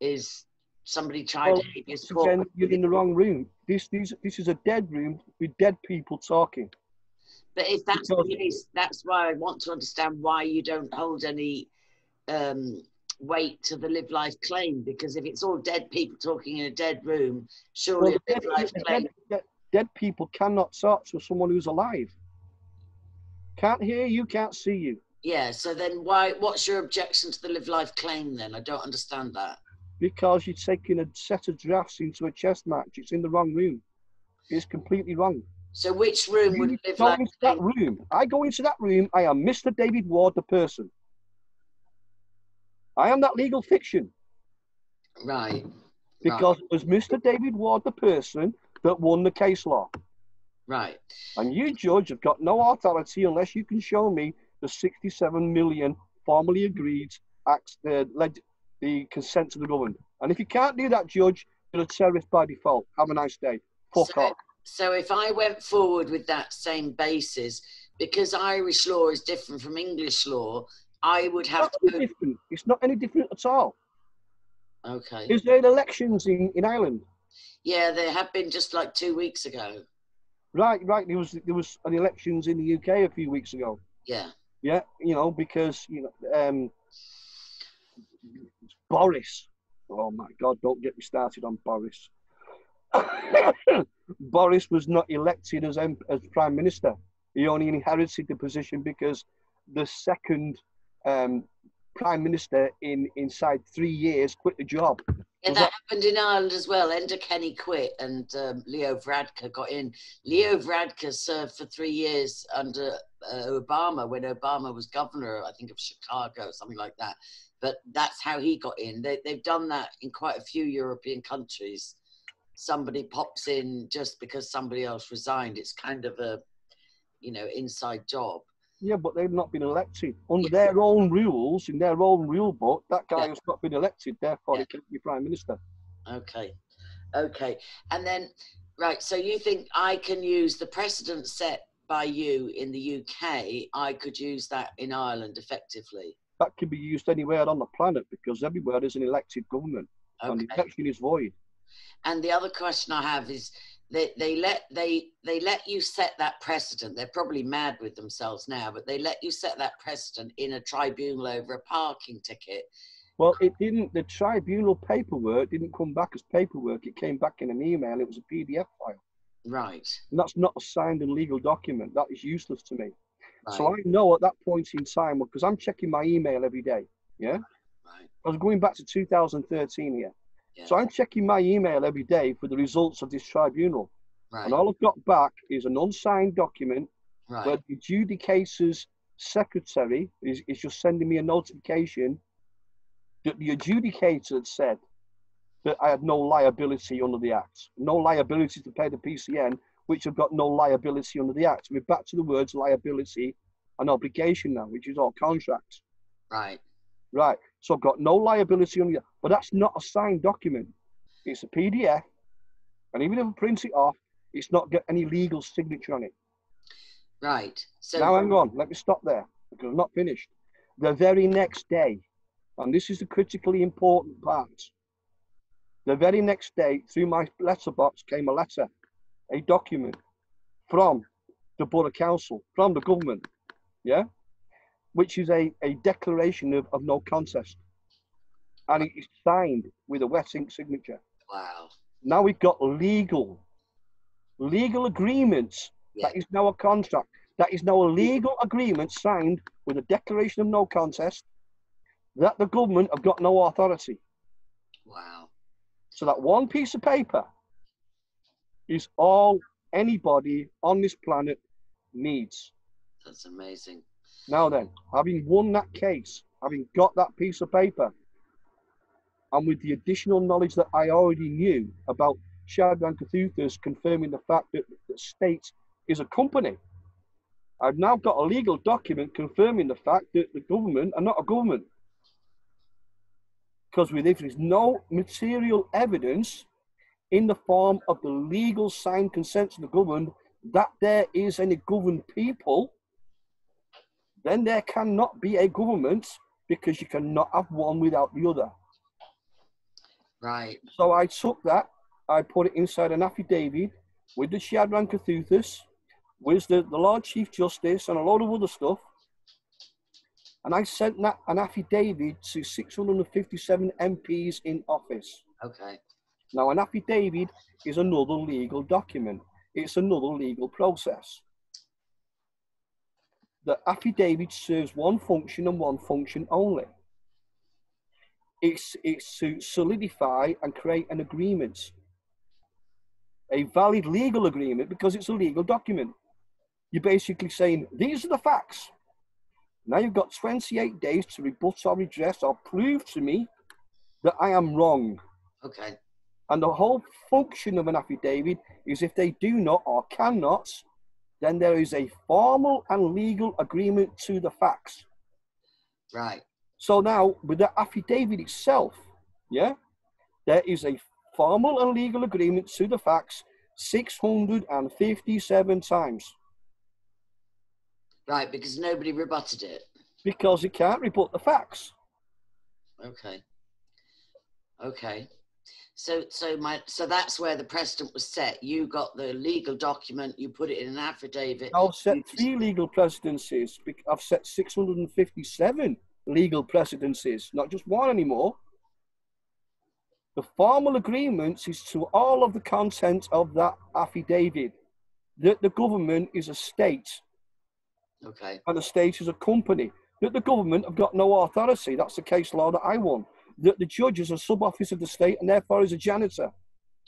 is somebody tried Well, habeas Once Again, corpus. you're in the wrong room. This, this, this is a dead room with dead people talking. But if that's the because- case, that's why I want to understand why you don't hold any um, weight to the live life claim. Because if it's all dead people talking in a dead room, surely Well, a dead, live life claim. dead- dead people cannot talk to someone who's alive. Can't hear you, can't see you. Yeah, so then why what's your objection to the live life claim then? I don't understand that. because you're taking a set of drafts into a chess match. It's in the wrong room. It's completely wrong. So which room You would live go life into that room. I go into that room. I am Mr. David Ward, the person. I am that legal fiction Right. because it was Mr. David Ward, the person, that won the case law. Right. And you, judge, have got no authority unless you can show me the 67 million formally agreed acts, uh, led the consent to the government. And if you can't do that, judge, you're a terrorist by default. Have a nice day. Fuck So- off. So if I went forward with that same basis, because Irish law is different from English law, I would have to different. It's not any different at all. Okay. Is there elections in, in Ireland? Yeah, there have been just like two weeks ago. Right, right. There was there was an elections in the UK a few weeks ago. Yeah. Yeah, you know because you know um, Boris. Oh my God! Don't get me started on Boris. Boris was not elected as as prime minister. He only inherited the position because the second um, prime minister in inside three years quit the job. Yeah, Was that happened in Ireland as well. Enda Kenny quit and um, Leo Varadkar got in. Leo Varadkar served for three years under uh, Obama when Obama was governor, I think, of Chicago, something like that. But that's how he got in. They, they've done that in quite a few European countries. somebody pops in just because somebody else resigned. It's kind of a, you know, inside job. Yeah, but they've not been elected under their own rules in their own rule book. That guy Yeah. has not been elected, therefore Yeah. he can't be prime minister. Okay. Okay. And then, right. So you think I can use the precedent set by you in the UK? I could use that in Ireland effectively. That can be used anywhere on the planet because everywhere is an elected government and Okay. the election is void. And the other question I have is they, they let they they let you set that precedent. They're probably mad with themselves now, but they let you set that precedent in a tribunal over a parking ticket. Well, it didn't. The tribunal paperwork didn't come back as paperwork. It came back in an email. It was a PDF file, Right. and that's not a signed and legal document. That is useless to me. Right. So I know at that point in time, because I'm checking my email every day. Yeah, right. I was going back to 2013 here. Yeah. So I'm checking my email every day for the results of this tribunal, right. and all I've got back is an unsigned document right. where the adjudicator's secretary is, is just sending me a notification that the adjudicator had said that I had no liability under the Act, no liability to pay the PCN, which have got no liability under the Act. We're back to the words liability and obligation now, which is all contracts. right. Right. So I've got no liability on you. but that's not a signed document. It's a PDF, and even if I print it off, it's not got any legal signature on it. Right. So now hang on, let me stop there because I'm not finished. The very next day, and this is the critically important part. The very next day, through my letterbox came a letter, a document from the Borough Council, from the government, yeah, which is a, a declaration of, of no contest. And it is signed with a wet ink signature. wow. Now we've got legal, legal agreements. Yeah. That is now a contract. That is now a legal agreement signed with a declaration of no contest that the government have got no authority. Wow. So that one piece of paper is all anybody on this planet needs. That's amazing. Now then, having won that case, having got that piece of paper, and with the additional knowledge that I already knew about Chandran Kukathas confirming the fact that the state is a company, I've now got a legal document confirming the fact that the government are not a government. Because with if there's no material evidence in the form of the legal signed consent of the government that there is any governed people, then there cannot be a government because you cannot have one without the other. Right. So I took that, I put it inside an affidavit with the Chandran Kukathas, with the, the Lord Chief Justice, and a load of other stuff. And I sent that an affidavit to 657 MPs in office. Okay. Now, an affidavit is another legal document, it's another legal process. The affidavit serves one function and one function only. It's, it's to solidify and create an agreement, a valid legal agreement, because it's a legal document. You're basically saying, these are the facts. Now you've got 28 days to rebut or redress or prove to me that I am wrong. Okay. And the whole function of an affidavit is if they do not or cannot, then there is a formal and legal agreement to the facts. Right. So now, with the affidavit itself, yeah, there is a formal and legal agreement to the facts 657 times Right. Because nobody rebutted it. because it can't rebut the facts. Okay. Okay. So so my so that's where the precedent was set. You got the legal document, you put it in an affidavit. I've set three legal precedences. I've set 657 legal precedences, not just one anymore. The formal agreements is to all of the content of that affidavit that the government is a state Okay. and the state is a company, that the government have got no authority. That's the case law that I won. That the judge is a sub office of the state and therefore is a janitor.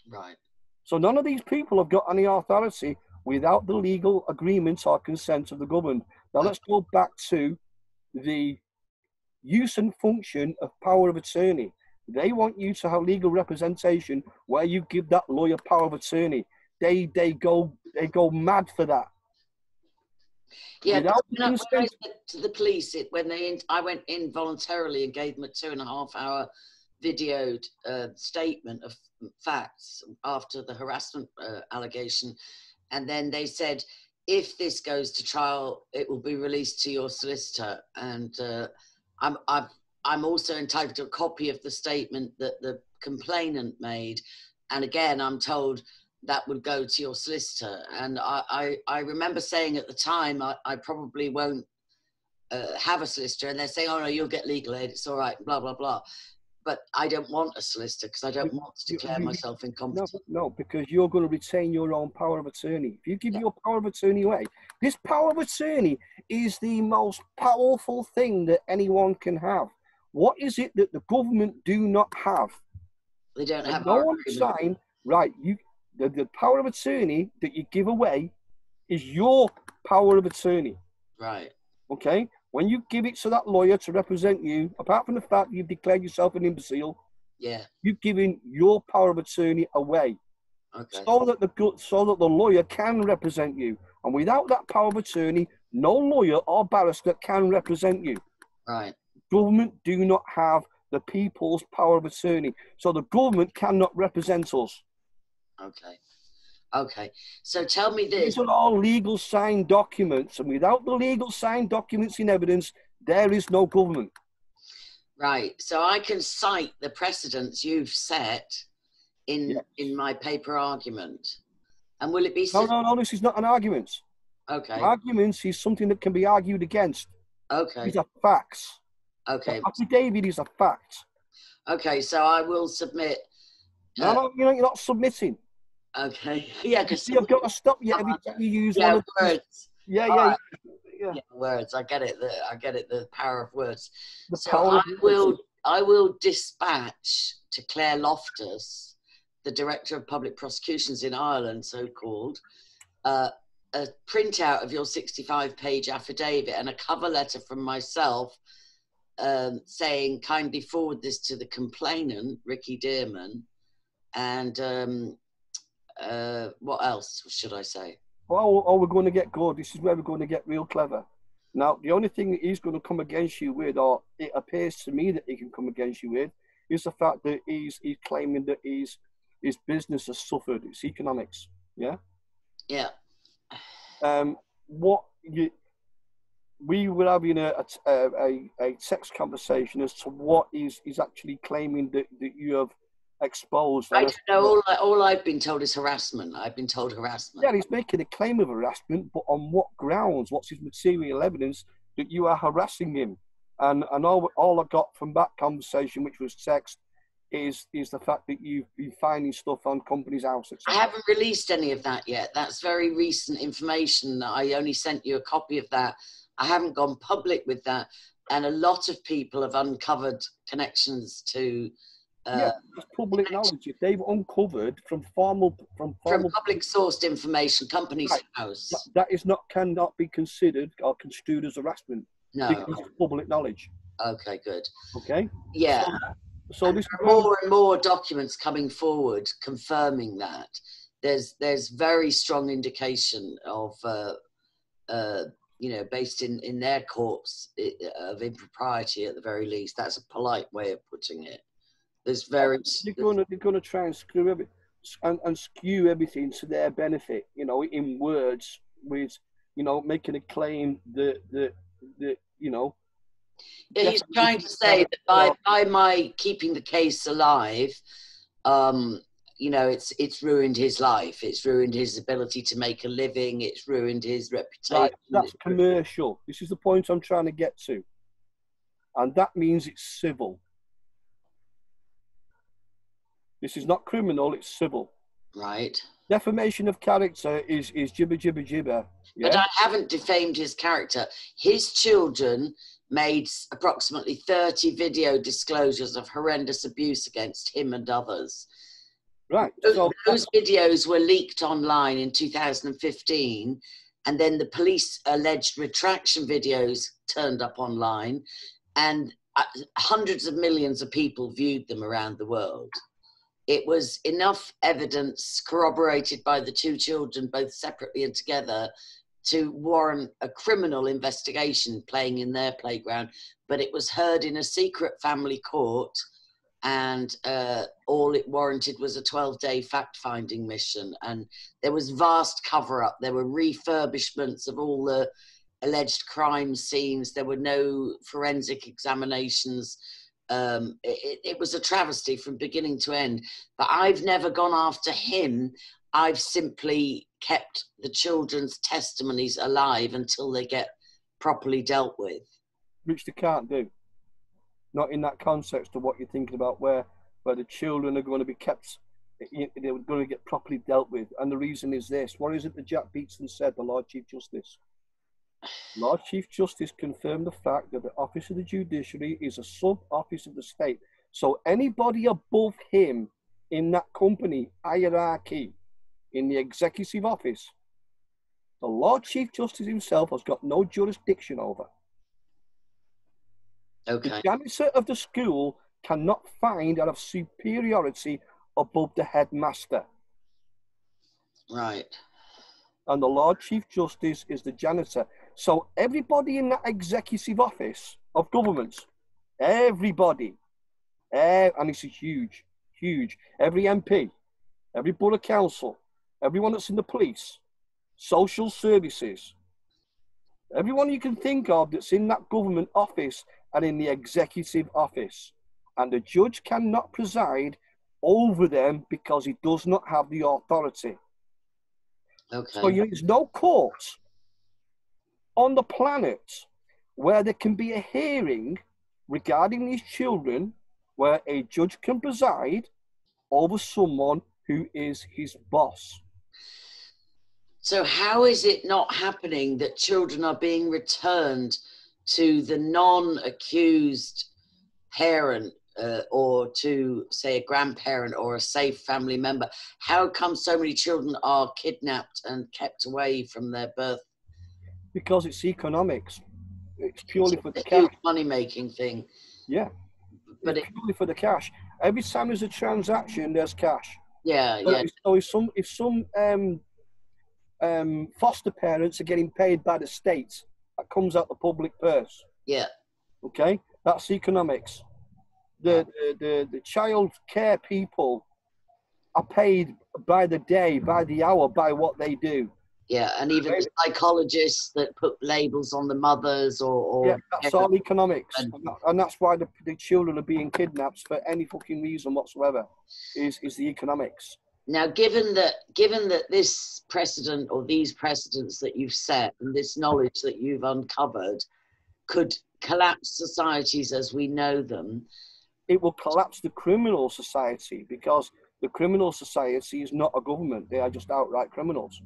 Right. So none of these people have got any authority without the legal agreement or consent of the government. Now let's go back to the use and function of power of attorney. They want you to have legal representation where you give that lawyer power of attorney. They they go they go mad for that. Yeah, when I, when I to the police, it, when they, in, I went in voluntarily and gave them a two and a half hour videoed uh, statement of facts after the harassment uh, allegation, and then they said, if this goes to trial, it will be released to your solicitor, and uh, I'm I've, I'm also entitled to a copy of the statement that the complainant made, and again, I'm told that would go to your solicitor. And I, I, I remember saying at the time, I, I probably won't uh, have a solicitor. And they're saying, oh, no, you'll get legal aid. It's all right, blah, blah, blah. But I don't want a solicitor because I don't want to declare myself incompetent. no, because you're going to retain your own power of attorney. If you give Yeah. your power of attorney away, this power of attorney is the most powerful thing that anyone can have. What is it that the government do not have? They don't have no one signed, right? You, the, the power of attorney that you give away is your power of attorney. Right. Okay, when you give it to that lawyer to represent you, apart from the fact you've declared yourself an imbecile, Yeah. you've given your power of attorney away Okay. so that the so that the lawyer can represent you. And without that power of attorney, no lawyer or barrister can represent you. Right. Government do not have the people's power of attorney, so the government cannot represent us. Okay. Okay. So tell me this. These are all legal signed documents, and without the legal signed documents in evidence, there is no government. Right. So I can cite the precedents you've set in Yes. in my paper argument. And will it be No, no, no. This is not an argument. okay? Arguments is something that can be argued against. Okay. These are facts. Okay. Affidavit is a fact. Okay. So I will submit. Uh, no, you know, you're not submitting. Okay. Yeah, because You've got to stop you every time you use yeah, one of these. words. Yeah, yeah, right. yeah. Yeah, words. I get it. The, I get it. The power of words. The So I of will. I will dispatch to Claire Loftus, the director of public prosecutions in Ireland, so called, uh, a printout of your 65-page affidavit and a cover letter from myself um, saying, "Kindly forward this to the complainant, Ricky Dearman." And um, uh, what else should I say? Oh, oh, we're going to get good. This is where we're going to get real clever. Now, the only thing that he's going to come against you with, or it appears to me that he can come against you with, is the fact that he's he's claiming that he's his business has suffered. It's economics. Yeah. Yeah. Um, what you we were having a a, a, a text conversation as to what is is actually claiming that, that you have exposed. I don't know. All, I- all I've been told is harassment. I've been told harassment. Yeah, he's making a claim of harassment, but on what grounds? What's his material evidence that you are harassing him? And and all, all I got from that conversation, which was text, is is the fact that you've been finding stuff on companies' houses. I haven't released any of that yet. That's very recent information. I only sent you a copy of that. I haven't gone public with that. And a lot of people have uncovered connections to uh, yeah, it's public knowledge. If they've uncovered from formal from from public sourced information, companies' Right. house. that, that is not cannot be considered or construed as harassment No. because it's public knowledge. Okay, good. Okay, Yeah. so this There are more and more documents coming forward confirming that. There's there's very strong indication of uh, uh, you know based in in their courts of impropriety at the very least. That's a polite way of putting it. There's very they're gonna they're gonna try and screw every and, and skew everything to their benefit. You know, in words with you know making a claim that that that you know Yeah, he's trying to say that that by, by my keeping the case alive, um, you know, it's it's ruined his life. It's ruined his ability to make a living. It's ruined his reputation. right, that's commercial. This is the point I'm trying to get to, and that means it's civil. This is not criminal; it's civil. right. Defamation of character is is jibber jibber jibber. But I haven't defamed his character. His children made approximately 30 video disclosures of horrendous abuse against him and others. right. Those, So those videos were leaked online in 2015, and then the police alleged retraction videos turned up online. And uh, hundreds of millions of people viewed them around the world. It was enough evidence corroborated by the two children, both separately and together, to warrant a criminal investigation playing in their playground. But it was heard in a secret family court, and uh, all it warranted was a 12 day fact finding mission. And there was vast cover up, there were refurbishments of all the alleged crime scenes. There were no forensic examinations. Um, it, it, was a travesty from beginning to end. But I've never gone after him. I've simply kept the children's testimonies alive until they get properly dealt with. Which they can't do. Not in that context of what you're thinking about, where where the children are going to be kept, they're going to get properly dealt with. And the reason is this: what is it that Jack Beatson said, the Lord Chief Justice? Lord Chief Justice confirmed the fact that the Office of the Judiciary is a sub office of the state. So anybody above him in that company hierarchy, in the executive office, the Lord Chief Justice himself has got no jurisdiction over. Okay. The janitor of the school cannot find out of superiority above the headmaster. Right. And the Lord Chief Justice is the janitor. So everybody in that executive office of government, everybody, uh, and this is huge, huge. Every MP, every borough council, everyone that's in the police, social services, everyone you can think of that's in that government office and in the executive office. And the judge cannot preside over them because he does not have the authority. Okay. So there's no court on the planet where there can be a hearing regarding these children where a judge can preside over someone who is his boss. So, how is it not happening that children are being returned to the non accused parent uh, or to, say, a grandparent or a safe family member? How come so many children are kidnapped and kept away from their birth because it's economics. It's purely it's for the cash. money making thing. Yeah, but it's it, purely for the cash. Every time there's a transaction, there's cash. Yeah, so yeah. If, so if some if some um, um, foster parents are getting paid by the state, that comes out the public purse. Yeah. Okay, that's economics. The the the, the child care people are paid by the day, by the hour, by what they do. Yeah, and even the psychologists that put labels on the mothers or. or yeah, that's all economics. And, and that's why the, the children are being kidnapped for any fucking reason whatsoever, is, is the economics. Now, given that, given that this precedent or these precedents that you've set and this knowledge that you've uncovered could collapse societies as we know them, it will collapse the criminal society because the criminal society is not a government; they are just outright criminals.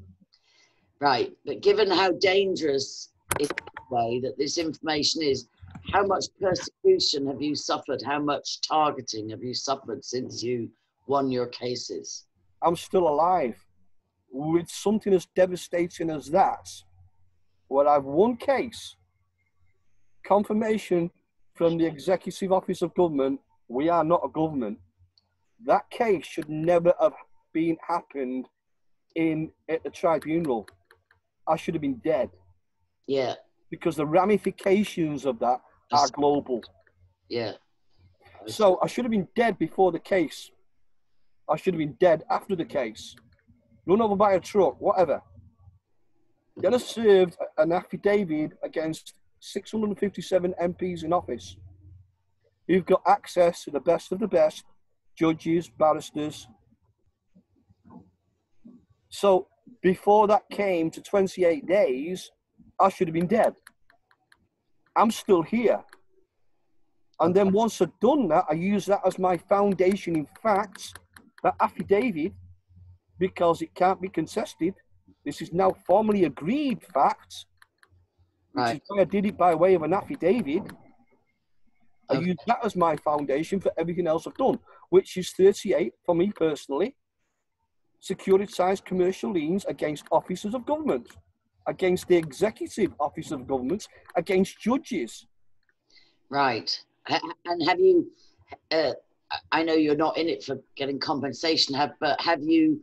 Right, but given how dangerous in way that this information is, how much persecution have you suffered? How much targeting have you suffered since you won your cases? I'm still alive. With something as devastating as that, where I've won case, confirmation from the Executive Office of Government, we are not a government. That case should never have been happened in at the tribunal. I should have been dead. Yeah. Because the ramifications of that are global. Yeah. So I should have been dead before the case. I should have been dead after the case. Run over by a truck, whatever. Then I served an affidavit against 657 MPs in office who've got access to the best of the best judges, barristers. So before that came to 28 days, I should have been dead. I'm still here. And then once I've done that, I use that as my foundation in facts, that affidavit, because it can't be contested. This is now formally agreed facts, which right. is why I did it by way of an affidavit. I Okay. use that as my foundation for everything else I've done, which is 38 for me personally, securitized commercial liens against officers of government, against the executive office of government, against judges. Right. And have you? Uh, I know you're not in it for getting compensation, have but have you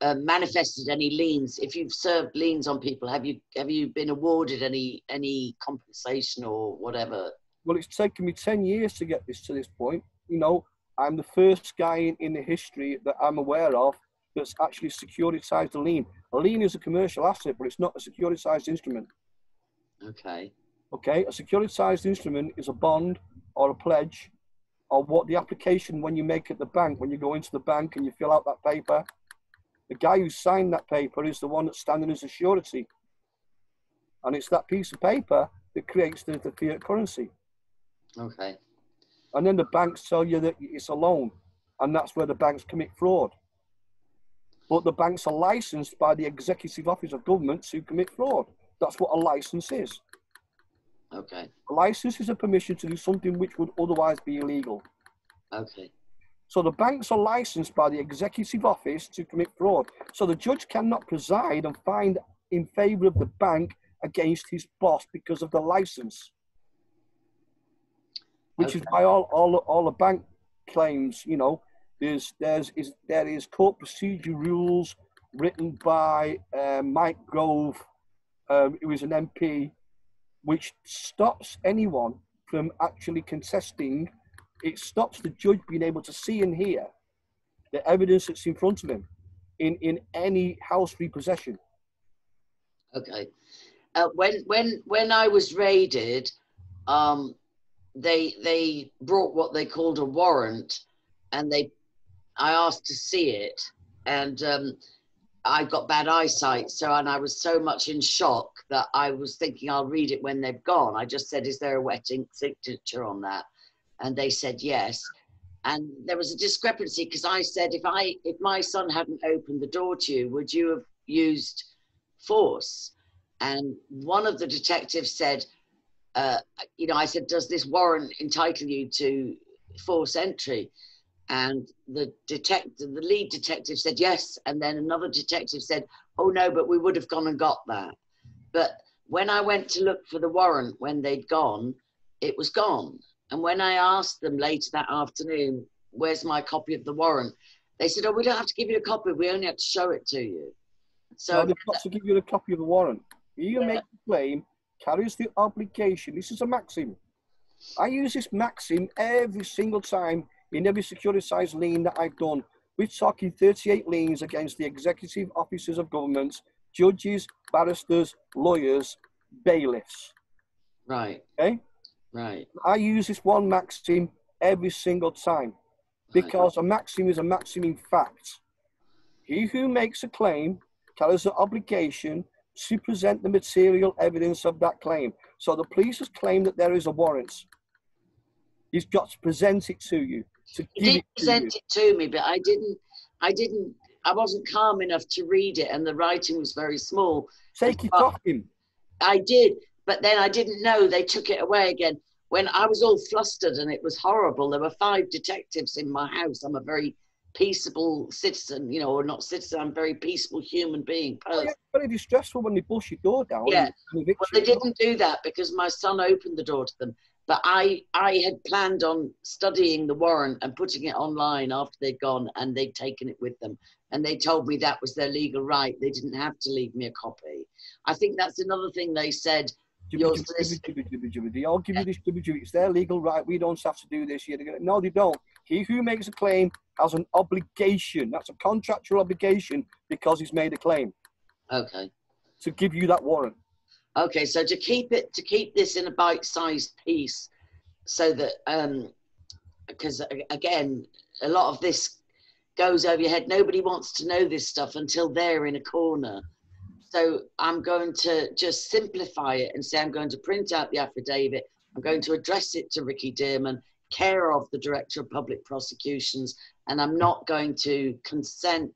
uh, manifested any liens? If you've served liens on people, have you have you been awarded any any compensation or whatever? Well, it's taken me ten years to get this to this point. You know, I'm the first guy in, in the history that I'm aware of that's actually securitized a lien. A lien is a commercial asset, but it's not a securitized instrument. Okay. Okay, a securitized instrument is a bond or a pledge or what the application when you make at the bank, when you go into the bank and you fill out that paper, the guy who signed that paper is the one that's standing as a surety. And it's that piece of paper that creates the, the fiat currency. Okay. And then the banks tell you that it's a loan, and that's where the banks commit fraud. But the banks are licensed by the Executive Office of Government to commit fraud. That's what a license is. Okay. A license is a permission to do something which would otherwise be illegal. Okay. So the banks are licensed by the executive office to commit fraud. So the judge cannot preside and find in favor of the bank against his boss because of the license. Which Okay. is why all, all, all the bank claims, you know, there's, there's, is, there is court procedure rules written by uh, Mike Grove, um, who is an MP, which stops anyone from actually contesting it stops the judge being able to see and hear the evidence that's in front of him in, in any house repossession. Okay. Uh, when when when I was raided, um, they they brought what they called a warrant, and they I asked to see it, and um, I got bad eyesight, so and I was so much in shock that I was thinking I'll read it when they've gone. I just said, "Is there a wet ink signature on that?" And they said yes. And there was a discrepancy because I said, if I if my son hadn't opened the door to you, would you have used force? And one of the detectives said, uh, you know, I said, does this warrant entitle you to force entry? And the detective, the lead detective said yes. And then another detective said, oh no, but we would have gone and got that. But when I went to look for the warrant when they'd gone, it was gone. And when I asked them later that afternoon, where's my copy of the warrant? They said, oh, we don't have to give you a copy. We only have to show it to you. So So they've got to give you a copy of the warrant. you Yeah. makes the claim carries the obligation. This is a maxim. I use this maxim every single time in every securitized lien that I've done. We're talking 38 liens against the executive officers of governments, judges, barristers, lawyers, bailiffs. right, Okay? right. I use this one maxim every single time because a maxim is a maxim in fact. He who makes a claim carries the obligation to present the material evidence of that claim. So the police has claimed that there is a warrant. He's got to present it to you. To He did present it to me, but I didn't. I didn't. I wasn't calm enough to read it, and the writing was very small. Take it Well, off him. I did, but then I didn't know they took it away again. When I was all flustered and it was horrible, there were five detectives in my house. I'm a very peaceable citizen, you know, or not citizen. I'm a very peaceful human being. Oh, person. yeah, it's very distressful when they bust your door down. Yeah. Well, they didn't do that because my son opened the door to them. But I, I had planned on studying the warrant and putting it online after they'd gone, and they'd taken it with them. And they told me that was their legal right. They didn't have to leave me a copy. I think that's another thing they said. Jibby, Your jibby, jibby, jibby, jibby. They all give you this jibby, jibby. It's their legal right. We don't have to do this. Here. No, they don't. He who makes a claim has an obligation. That's a contractual obligation because he's made a claim Okay. to give you that warrant. Okay, so to keep it to keep this in a bite-sized piece, so that um, because again, a lot of this goes over your head. Nobody wants to know this stuff until they're in a corner. So I'm going to just simplify it and say I'm going to print out the affidavit. I'm going to address it to Ricky Dearman, care of the Director of Public Prosecutions, and I'm not going to consent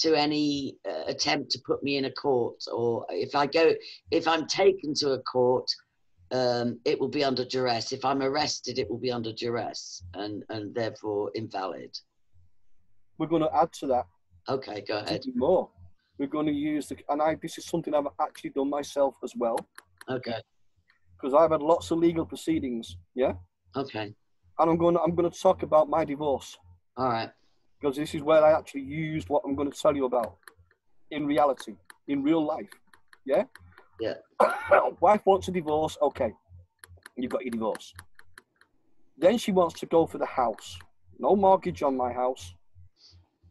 to any uh, attempt to put me in a court or if I go if I'm taken to a court, um, it will be under duress. If I'm arrested, it will be under duress and, and therefore invalid. We're going to add to that Okay, go ahead. do more. We're going to use the, and I, this is something I've actually done myself as well, Okay, because I've had lots of legal proceedings, yeah? Okay. And I'm going to, I'm going to talk about my divorce All right. Because this is where I actually used what I'm going to tell you about in reality, in real life. Yeah? Yeah. Wife wants a divorce. Okay. you've got your divorce. Then she wants to go for the house. No mortgage on my house.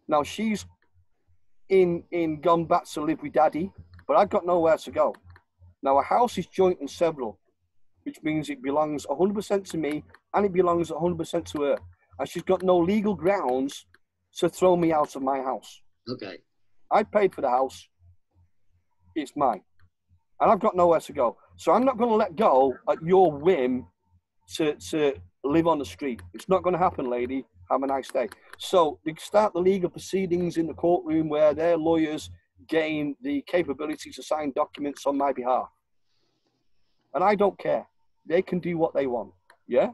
Now she's in in gone back to live with daddy, but I've got nowhere to go. Now a house is joint and several, which means it belongs 100% to me and it belongs 100% to her. And she's got no legal grounds to throw me out of my house. Okay. I paid for the house. It's mine. And I've got nowhere to go. So I'm not going to let go at your whim to, to live on the street. It's not going to happen, lady. Have a nice day. So they start the legal proceedings in the courtroom where their lawyers gain the capability to sign documents on my behalf. And I don't care. They can do what they want. Yeah?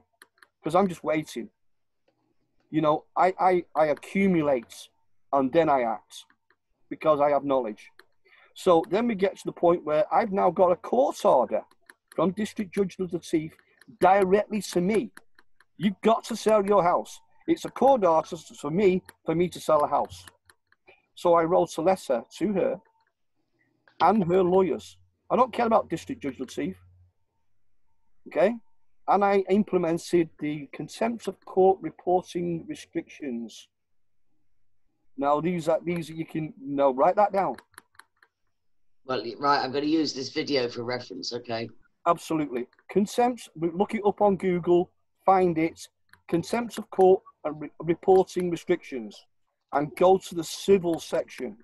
Because I'm just waiting. You know, I, I, I accumulate and then I act because I have knowledge. So then we get to the point where I've now got a court order from District Judge Latif directly to me. You've got to sell your house. It's a court order for me for me to sell a house. So I wrote a letter to her and her lawyers. I don't care about District Judge Latif. Okay? And I implemented the contempt of court reporting restrictions. Now these are these you can no write that down. Well, right. I'm going to use this video for reference. Okay. Absolutely. Contempt, look it up on Google, find it. Contempt of court and re- reporting restrictions and go to the civil section.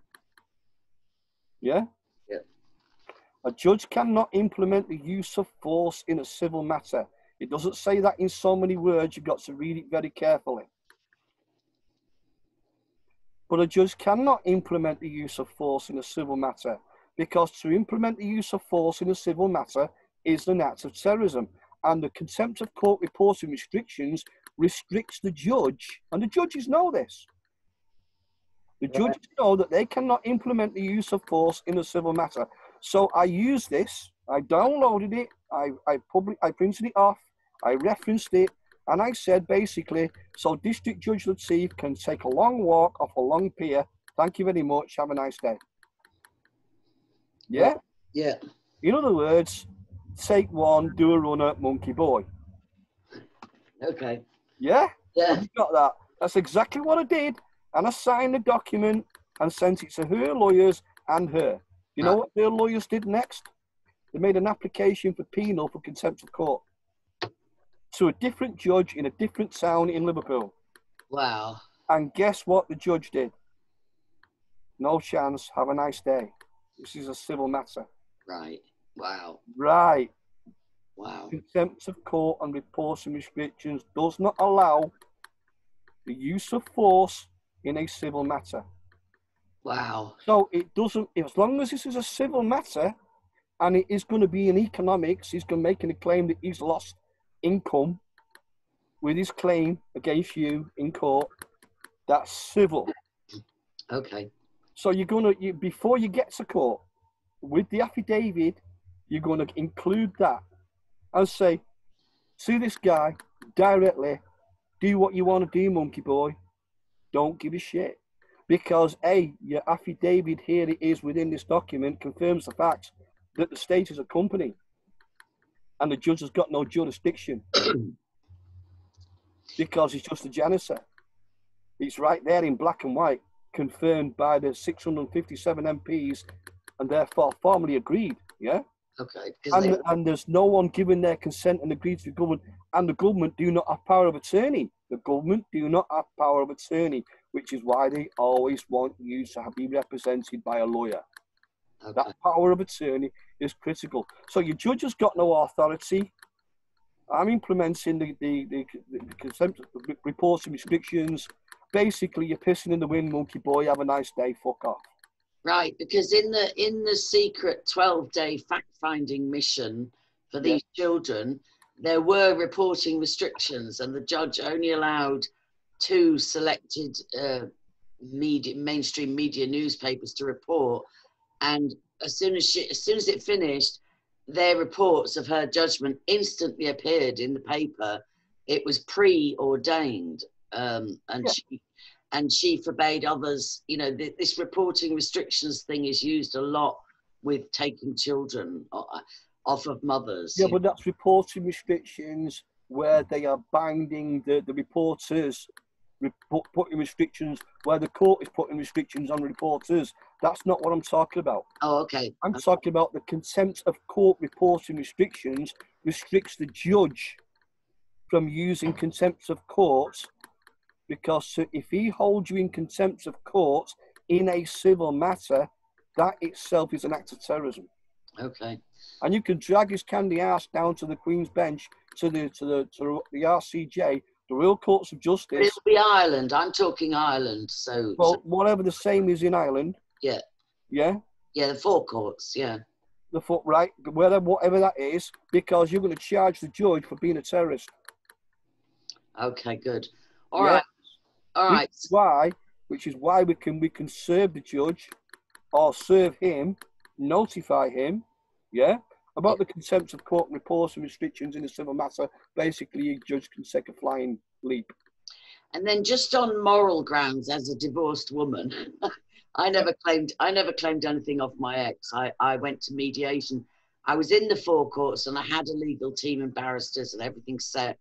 Yeah? Yeah. A judge cannot implement the use of force in a civil matter. It doesn't say that in so many words, you've got to read it very carefully. But a judge cannot implement the use of force in a civil matter because to implement the use of force in a civil matter is an act of terrorism. And the contempt of court reporting restrictions restricts the judge, and the judges know this. The Right. judges know that they cannot implement the use of force in a civil matter. So I used this, I downloaded it, I, I, public, I printed it off, I referenced it, and I said basically, so District Judge Latif can take a long walk off a long pier. Thank you very much. Have a nice day. Yeah? Yeah. In other words, take one, do a runner, monkey boy. Okay. Yeah? Yeah. You got that? That's exactly what I did. And I signed the document and sent it to her lawyers and her. You know ah. what their lawyers did next? They made an application for penal for contempt of court to a different judge in a different town in Liverpool. Wow. And guess what the judge did? No chance. Have a nice day. This is a civil matter. Right. Wow. Right. Wow. Contempt of court and reporting restrictions does not allow the use of force in a civil matter. Wow. So it doesn't, as long as this is a civil matter and it is going to be in economics, he's going to make a claim that he's lost income with his claim against you in court. That's civil. Okay. So you're going to, you, before you get to court with the affidavit, you're going to include that and say, see this guy directly, do what you want to do, monkey boy. Don't give a shit. Because A, your affidavit here it is within this document confirms the fact that the state is a company and the judge has got no jurisdiction because he's just a janitor. It's right there in black and white, confirmed by the 657 MPs and therefore formally agreed. Yeah. Okay. And, they- and there's no one giving their consent and agreed to the government. And the government do not have power of attorney. The government do not have power of attorney, which is why they always want you to have be represented by a lawyer. okay. That power of attorney is critical. So your judge has got no authority. I'm implementing the, the, the, the the reports and restrictions. Basically, you're pissing in the wind, monkey boy. Have a nice day. Fuck off. Right, because in the in the secret 12-day fact-finding mission for Yeah. these children, there were reporting restrictions, and the judge only allowed two selected uh, media, mainstream media newspapers to report. And as soon as she, as soon as it finished, their reports of her judgment instantly appeared in the paper, it was preordained, um, and Yeah. she and she forbade others. You know, th- this reporting restrictions thing is used a lot with taking children off of mothers. Yeah, but that's reporting restrictions where they are binding the, the reporters, report, putting restrictions where the court is putting restrictions on reporters. That's not what I'm talking about. Oh, okay. I'm talking about the contempt of court reporting restrictions restricts the judge from using contempt of court because if he holds you in contempt of court in a civil matter, that itself is an act of terrorism. Okay. And you can drag his candy ass down to the Queen's Bench, to the to the to the RCJ, the Royal Courts of But Justice. it'll be Ireland. I'm talking Ireland. So, Well, so- whatever the same is in Ireland. Yeah. Yeah. yeah, the four courts. Yeah. The foot right, whether whatever that is, because you're going to charge the judge for being a terrorist. Okay, good. All Yeah. right. All Which is why, which is why we can we can serve the judge, or serve him, notify him, yeah, about the contempt of court reports and restrictions in a civil matter. Basically, a judge can take a flying leap. And then just on moral grounds, as a divorced woman, I never claimed I never claimed anything off my ex. I, I went to mediation. I was in the four courts and I had a legal team and barristers and everything set.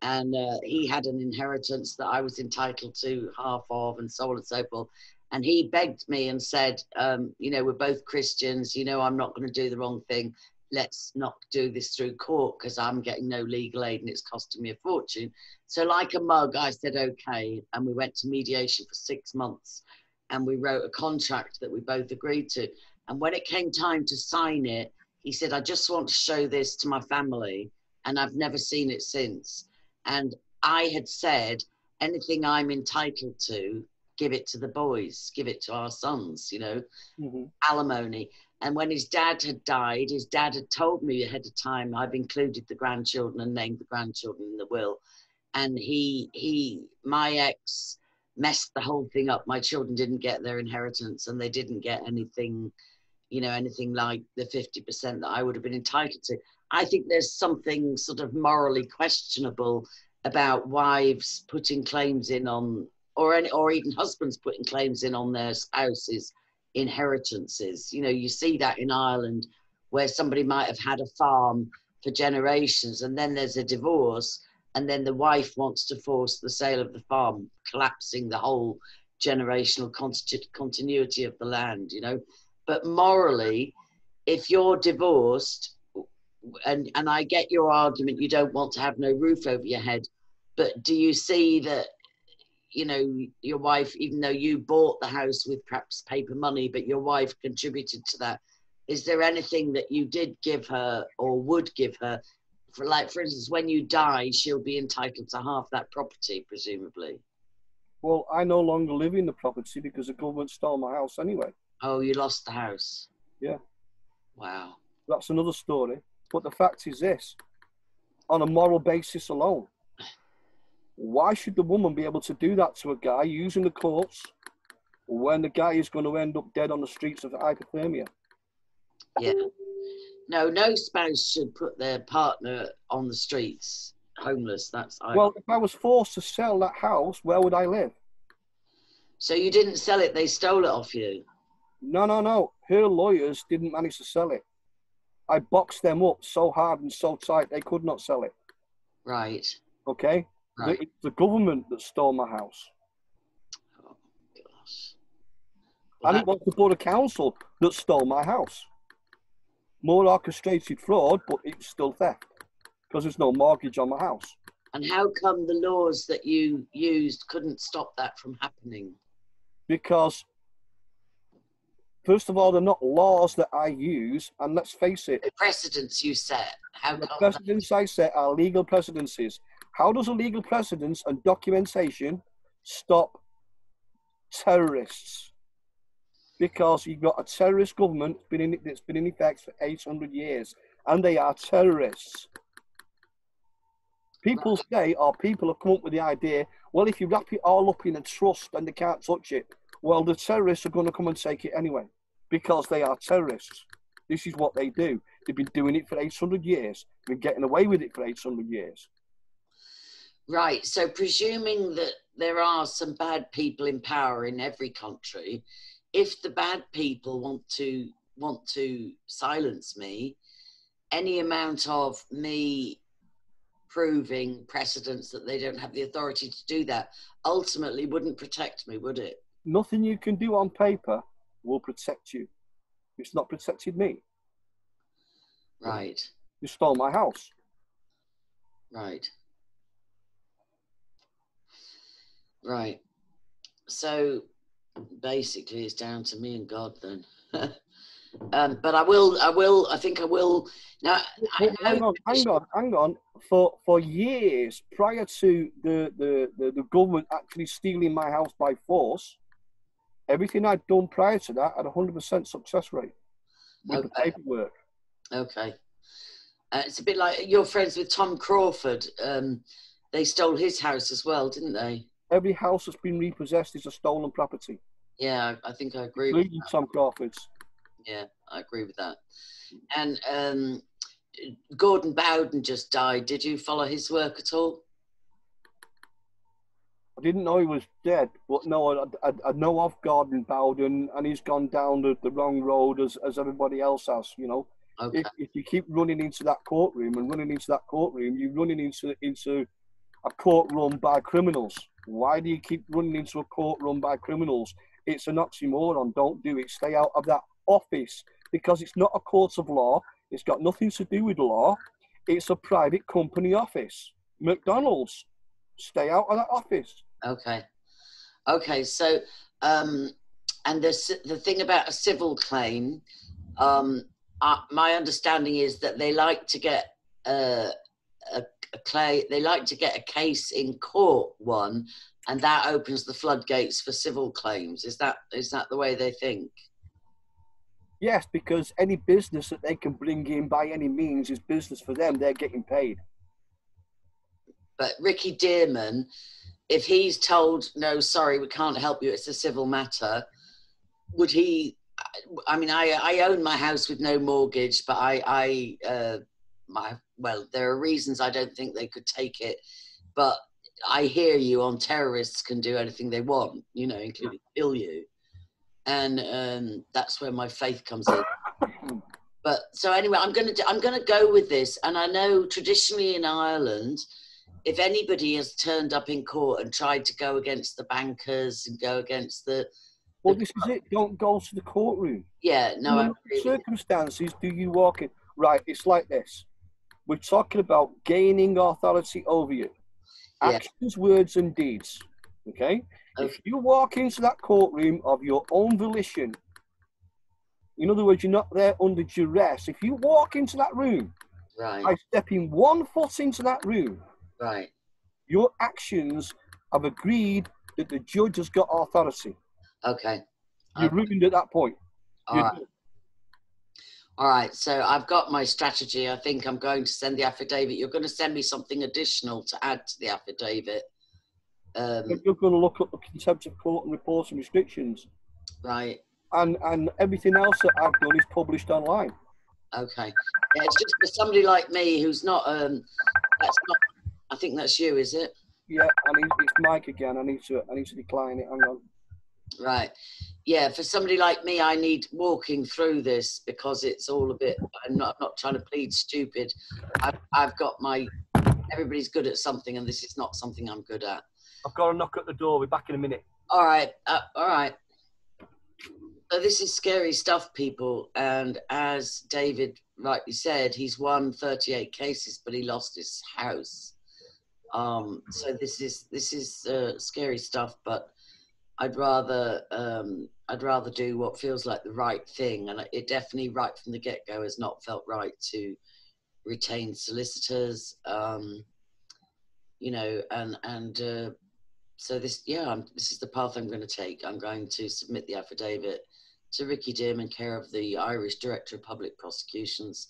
And uh, he had an inheritance that I was entitled to half of, and so on and so forth. And he begged me and said, um, you know, we're both Christians. You know, I'm not going to do the wrong thing. Let's not do this through court because I'm getting no legal aid and it's costing me a fortune. So, like a mug, I said, okay. And we went to mediation for six months and we wrote a contract that we both agreed to. And when it came time to sign it, he said, I just want to show this to my family. And I've never seen it since. And I had said, anything I'm entitled to, give it to the boys, give it to our sons, you know Mhm. alimony. And when his dad had died, his dad had told me ahead of time I've included the grandchildren and named the grandchildren in the will. And he he my ex messed the whole thing up. My children didn't get their inheritance and they didn't get anything, you know, anything like the 50% that I would have been entitled to. I think there's something sort of morally questionable about wives putting claims in on or any, or even husbands putting claims in on their spouses inheritances. You know, you see that in Ireland where somebody might have had a farm for generations and then there's a divorce and then the wife wants to force the sale of the farm, collapsing the whole generational continuity of the land, you know. But morally, if you're divorced, and, and I get your argument, you don't want to have no roof over your head, but do you see that you know your wife even though you bought the house with perhaps paper money but your wife contributed to that is there anything that you did give her or would give her for like for instance when you die she'll be entitled to half that property presumably Well, I no longer live in the property because the government stole my house anyway. oh you lost the house Yeah. wow That's another story. But the fact is this on a moral basis alone, why should the woman be able to do that to a guy using the courts when the guy is going to end up dead on the streets of hypothermia? yeah no no spouse should put their partner on the streets homeless that's I, Well, if I was forced to sell that house, where would I live? so you didn't sell it they stole it off you No, no, no. Her lawyers didn't manage to sell it. I boxed them up so hard and so tight they could not sell it. right Okay? Right The, it's the government that stole my house. oh. Well, And that- it was the Board of Council that stole my house. More orchestrated fraud, but it's still theft because there's no mortgage on my house. And how come the laws that you used couldn't stop that from happening? Because, first of all, they're not laws that I use, and let's face it, The precedents you set. How the precedents I set are legal precedences. How does a legal precedence and documentation stop terrorists? Because you've got a terrorist government been in, that's been in effect for 800 years, and they are terrorists. People say, or people have come up with the idea, well, if you wrap it all up in a trust and they can't touch it, well, the terrorists are going to come and take it anyway, because they are terrorists. This is what they do. They've been doing it for 800 years. Been getting away with it for 800 years. Right. So, presuming that there are some bad people in power in every country, if the bad people want to want to silence me, any amount of me proving precedents that they don't have the authority to do that ultimately wouldn't protect me, would it? Nothing you can do on paper will protect you. It's not protected me. Right. You stole my house. Right. Right. So basically, it's down to me and God then. um, but I will. I will. I think I will. Now, I know hang on, hang on, hang on. For for years prior to the, the, the, the government actually stealing my house by force, everything I'd done prior to that had a hundred percent success rate with the Okay. paperwork. Okay. Uh, it's a bit like you're friends with Tom Crawford. Um, they stole his house as well, didn't they? Every house that's been repossessed is a stolen property, Yeah, I I think I agree. With, including Tom Crawford's. yeah, I agree with that. And um, Gordon Bowden just died. Did you follow his work at all? I didn't know he was dead, but no, I, I, I know of Gordon Bowden, and he's gone down the, the wrong road as, as everybody else has. You know, Okay. if, if you keep running into that courtroom and running into that courtroom, you're running into into a court run by criminals. Why do you keep running into a court run by criminals? It's an oxymoron. Don't do it. Stay out of that office because it's not a court of law. It's got nothing to do with law. It's a private company office. McDonald's. Stay out of that office. Okay. Okay. So, um, and the the thing about a civil claim, um, uh, my understanding is that they like to get uh, a, a clay. They like to get a case in court won, and that opens the floodgates for civil claims. Is that is that the way they think? Yes, because any business that they can bring in by any means is business for them. They're getting paid. But Ricky Dearman, if he's told no, sorry, we can't help you, it's a civil matter, would he? I mean, I I own my house with no mortgage, but I I uh, my well, there are reasons I don't think they could take it, but I hear you on terrorists can do anything they want, you know, including kill you, and um, that's where my faith comes in. But so anyway, I'm gonna I'm gonna go with this, and I know traditionally in Ireland, if anybody has turned up in court and tried to go against the bankers and go against the Well, this is it. Don't go to the courtroom. yeah no In what circumstances do you walk in? Right, it's like this. We're talking about gaining authority over you. Yeah. Actions, words, and deeds. Okay? If you walk into that courtroom of your own volition, in other words, you're not there under duress. If you walk into that room right by stepping one foot into that room, right your actions have agreed that the judge has got authority. okay You're Okay. ruined at that point. all right all right so I've got my strategy I think I'm going to send the affidavit you're going to send me something additional to add to the affidavit um, You're going to look at the contempt of court and reports and restrictions, right and and everything else that I've done is published online. okay yeah, it's just for somebody like me who's not um that's not I think that's you is it Yeah, and it- it's Mike again. I need to I need to decline it. Hang on. Right. Yeah, for somebody like me, I need walking through this because it's all a bit. I'm not, I'm not trying to plead stupid. I've, I've got my. Everybody's good at something, and this is not something I'm good at. I've got to knock at the door. We're back in a minute. All right. Uh, all right. So this is scary stuff, people. And as David rightly said, he's won 38 cases, but he lost his house. Um, so this is this is uh, scary stuff, but I'd rather um, I'd rather do what feels like the right thing, and it definitely right from the get go has not felt right to retain solicitors, um, you know, and and uh, so this yeah I'm, this is the path I'm going to take. I'm going to submit the affidavit to Ricky Dearman, care of the Irish Director of Public Prosecutions,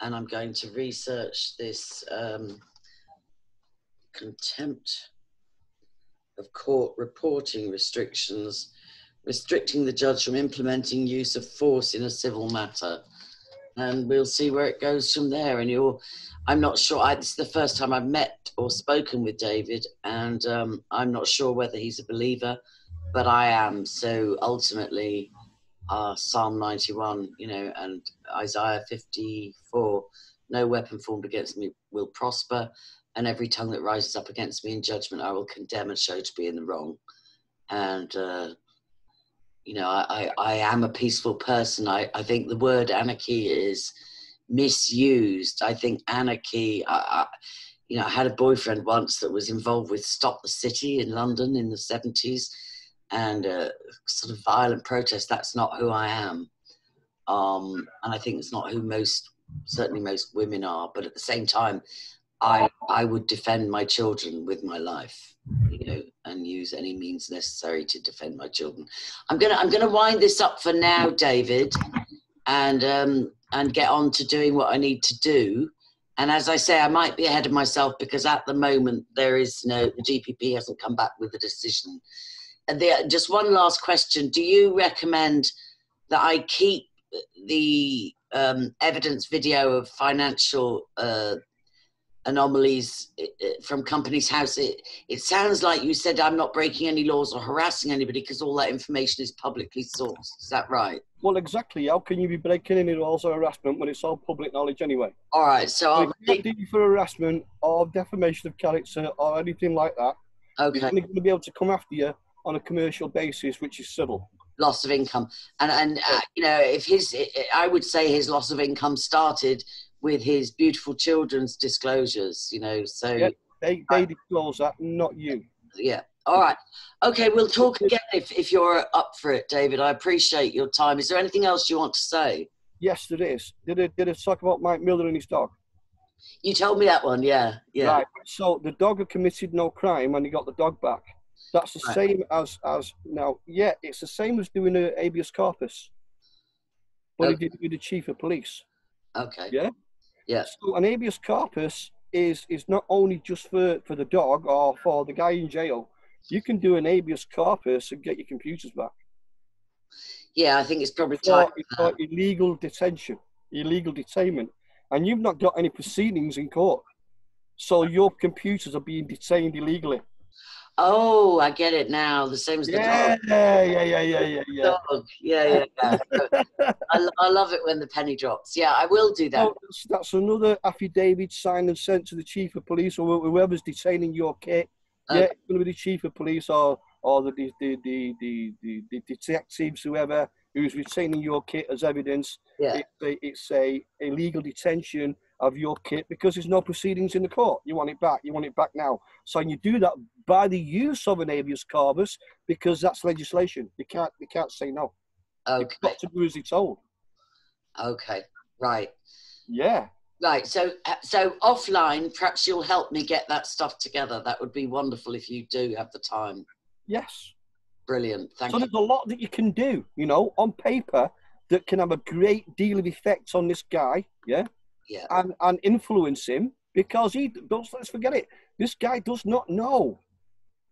and I'm going to research this um, contempt of court reporting restrictions, restricting the judge from implementing use of force in a civil matter. And we'll see where it goes from there. And you'll, I'm not sure. I, this is the first time I've met or spoken with David, and um, I'm not sure whether he's a believer, but I am. So ultimately, uh, Psalm 91, you know, and Isaiah 54, no weapon formed against me will prosper, and every tongue that rises up against me in judgment I will condemn and show to be in the wrong. And uh, you know, I, I, I am a peaceful person. I, I think the word anarchy is misused. I think anarchy. I, I, you know, I had a boyfriend once that was involved with Stop the City in London in the seventies, and a sort of violent protest. That's not who I am, um, and I think it's not who most, certainly most women are. But at the same time, I I would defend my children with my life, you know, and use any means necessary to defend my children. I'm gonna I'm gonna wind this up for now, David, and um, and get on to doing what I need to do. And as I say, I might be ahead of myself because at the moment there is no the DPP hasn't come back with a decision. And the, just one last question: Do you recommend that I keep the um, evidence video of financial uh, anomalies from Companies House. It, it sounds like you said I'm not breaking any laws or harassing anybody because all that information is publicly sourced. Is that right? Well, exactly. How can you be breaking any laws or harassment when it's all public knowledge anyway? All right. So, I'll if you for harassment or defamation of character or anything like that, okay. only going to be able to come after you on a commercial basis, which is civil loss of income and and uh, you know if his i would say his loss of income started with his beautiful children's disclosures, you know. So yeah, they they disclose that, not you. Yeah. All right. Okay, we'll talk again if, if you're up for it, David. I appreciate your time. Is there anything else you want to say? Yes, there is. Did it did it talk about Mike Miller and his dog? You told me that one, yeah. Yeah. Right. So the dog had committed no crime and he got the dog back. That's the right. same as as now, yeah, it's the same as doing a habeas corpus. But okay. he did with the chief of police. Okay. Yeah? Yeah. So an habeas corpus is is not only just for, for the dog or for the guy in jail. You can do an habeas corpus and get your computers back. Yeah, I think it's probably time. For illegal detention, illegal detainment, and you've not got any proceedings in court, so your computers are being detained illegally. Oh, I get it now. The same as the yeah, dog. Yeah, yeah, yeah, yeah, yeah, yeah. Dog. Yeah, yeah, yeah. I, I love it when the penny drops. Yeah, I will do that. Oh, that's, that's, another affidavit signed and sent to the chief of police or whoever's detaining your kit. Okay. Yeah, it's going to be the chief of police or or the the the the, the, the, the detectives, whoever who's retaining your kit as evidence. Yeah. It's a, it's a illegal detention of your kit because there's no proceedings in the court. You want it back. You want it back now. So you do that by the use of an habeas corpus because that's legislation. You can't you can't say no. Okay. You've got to do as it's told. Okay. Right. Yeah. Right. So uh, so offline, perhaps you'll help me get that stuff together. That would be wonderful if you do have the time. Yes. Brilliant. Thank so you. there's a lot that you can do, you know, on paper that can have a great deal of effect on this guy. Yeah yeah. and, and influence him because he doesn't let's forget it. This guy does not know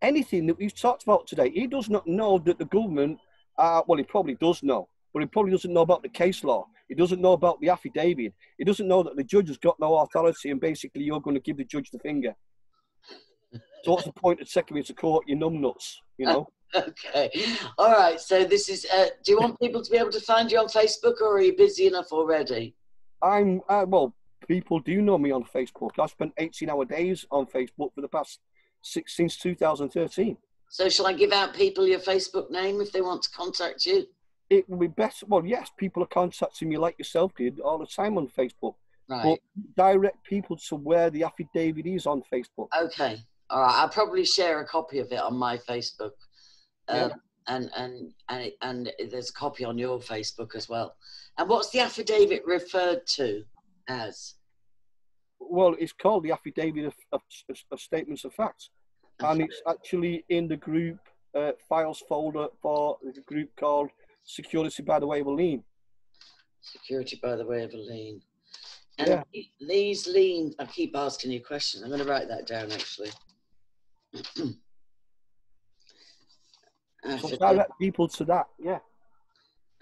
anything that we've talked about today. He does not know that the government, uh, well, he probably does know, but he probably doesn't know about the case law. He doesn't know about the affidavit. He doesn't know that the judge has got no authority and basically you're going to give the judge the finger. So what's the point of taking me to court, you numbnuts, you know? okay. All right. So this is, uh, do you want people to be able to find you on Facebook or are you busy enough already? I'm uh, well. People do know me on Facebook. I've spent 18 hour days on Facebook for the past six since 2013. So, shall I give out people your Facebook name if they want to contact you? It would be best. Well, yes, people are contacting me like yourself did all the time on Facebook. Right. But direct people to where the affidavit is on Facebook. Okay. All right. I'll probably share a copy of it on my Facebook. Um, yeah. And and and it, and there's a copy on your Facebook as well. And what's the affidavit referred to as? Well, it's called the affidavit of, of, of statements of facts, and it's actually in the group uh, files folder for the group called Security by the Way of a Lien. Security by the Way of a Lien. And yeah. these liens, I keep asking you questions. I'm going to write that down actually. direct people to that, yeah.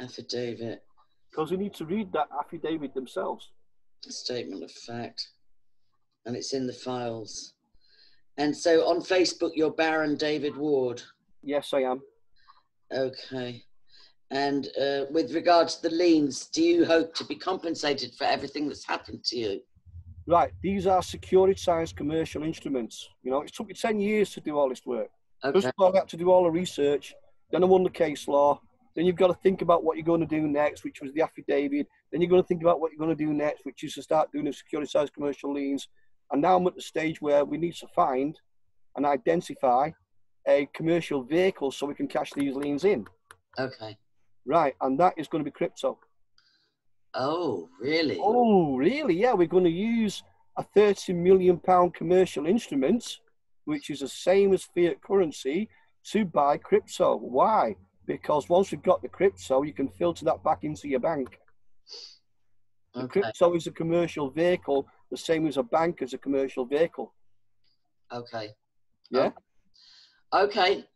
Affidavit because they need to read that affidavit themselves. Statement of fact. and it's in the files. And so on Facebook, you're Baron David Ward. Yes, I am. Okay. And uh, with regard to the liens, do you hope to be compensated for everything that's happened to you? Right, these are securitized commercial instruments. You know, it took me 10 years to do all this work. Okay. First of all, I had to do all the research, then I won the case law, then you've got to think about what you're going to do next, which was the affidavit. Then you're going to think about what you're going to do next, which is to start doing the securitized commercial liens. And now I'm at the stage where we need to find and identify a commercial vehicle so we can cash these liens in. Okay. Right, and that is going to be crypto. Oh, really? Oh, really? Yeah, we're going to use a 30 million pound commercial instrument, which is the same as fiat currency, to buy crypto. Why? Because once you've got the crypto, you can filter that back into your bank. The Okay. crypto is a commercial vehicle, the same as a bank is a commercial vehicle. Okay. Yeah. Oh. Okay.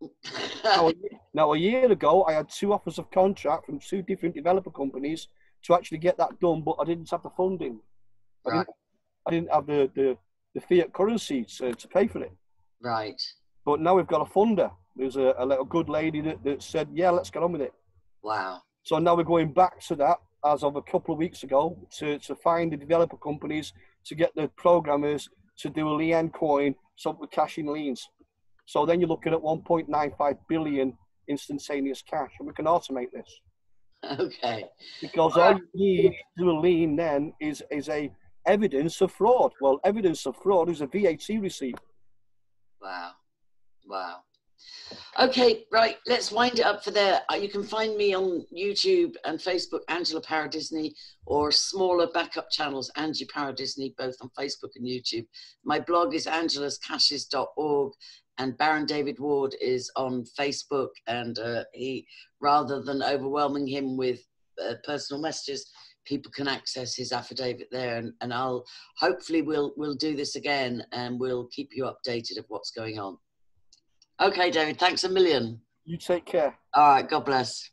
Now, a, now, a year ago, I had two offers of contract from two different developer companies to actually get that done, but I didn't have the funding. I, didn't, I didn't have the, the, the fiat currency to, to pay for it. Right. But now we've got a funder. There's a, a little good lady that, that said, yeah, let's get on with it. Wow. So now we're going back to that as of a couple of weeks ago to, to find the developer companies to get the programmers to do a lien coin so we're cashing liens. So then you're looking at 1.95 billion instantaneous cash, and we can automate this Okay. because all you need to do a lien then is is a evidence of fraud. Well, evidence of fraud is a VAT receipt. Wow. Wow. Okay, right. Let's wind it up for there. Uh, You can find me on YouTube and Facebook, Angela Power-Disney, or smaller backup channels, Angie Power-Disney, both on Facebook and YouTube. My blog is angelascashes.org, and Baron David Ward is on Facebook. And uh, he, rather than overwhelming him with uh, personal messages, people can access his affidavit there. And, and I'll hopefully we'll we'll do this again, and we'll keep you updated of what's going on. Okay, David, thanks a million. You take care. All right, God bless.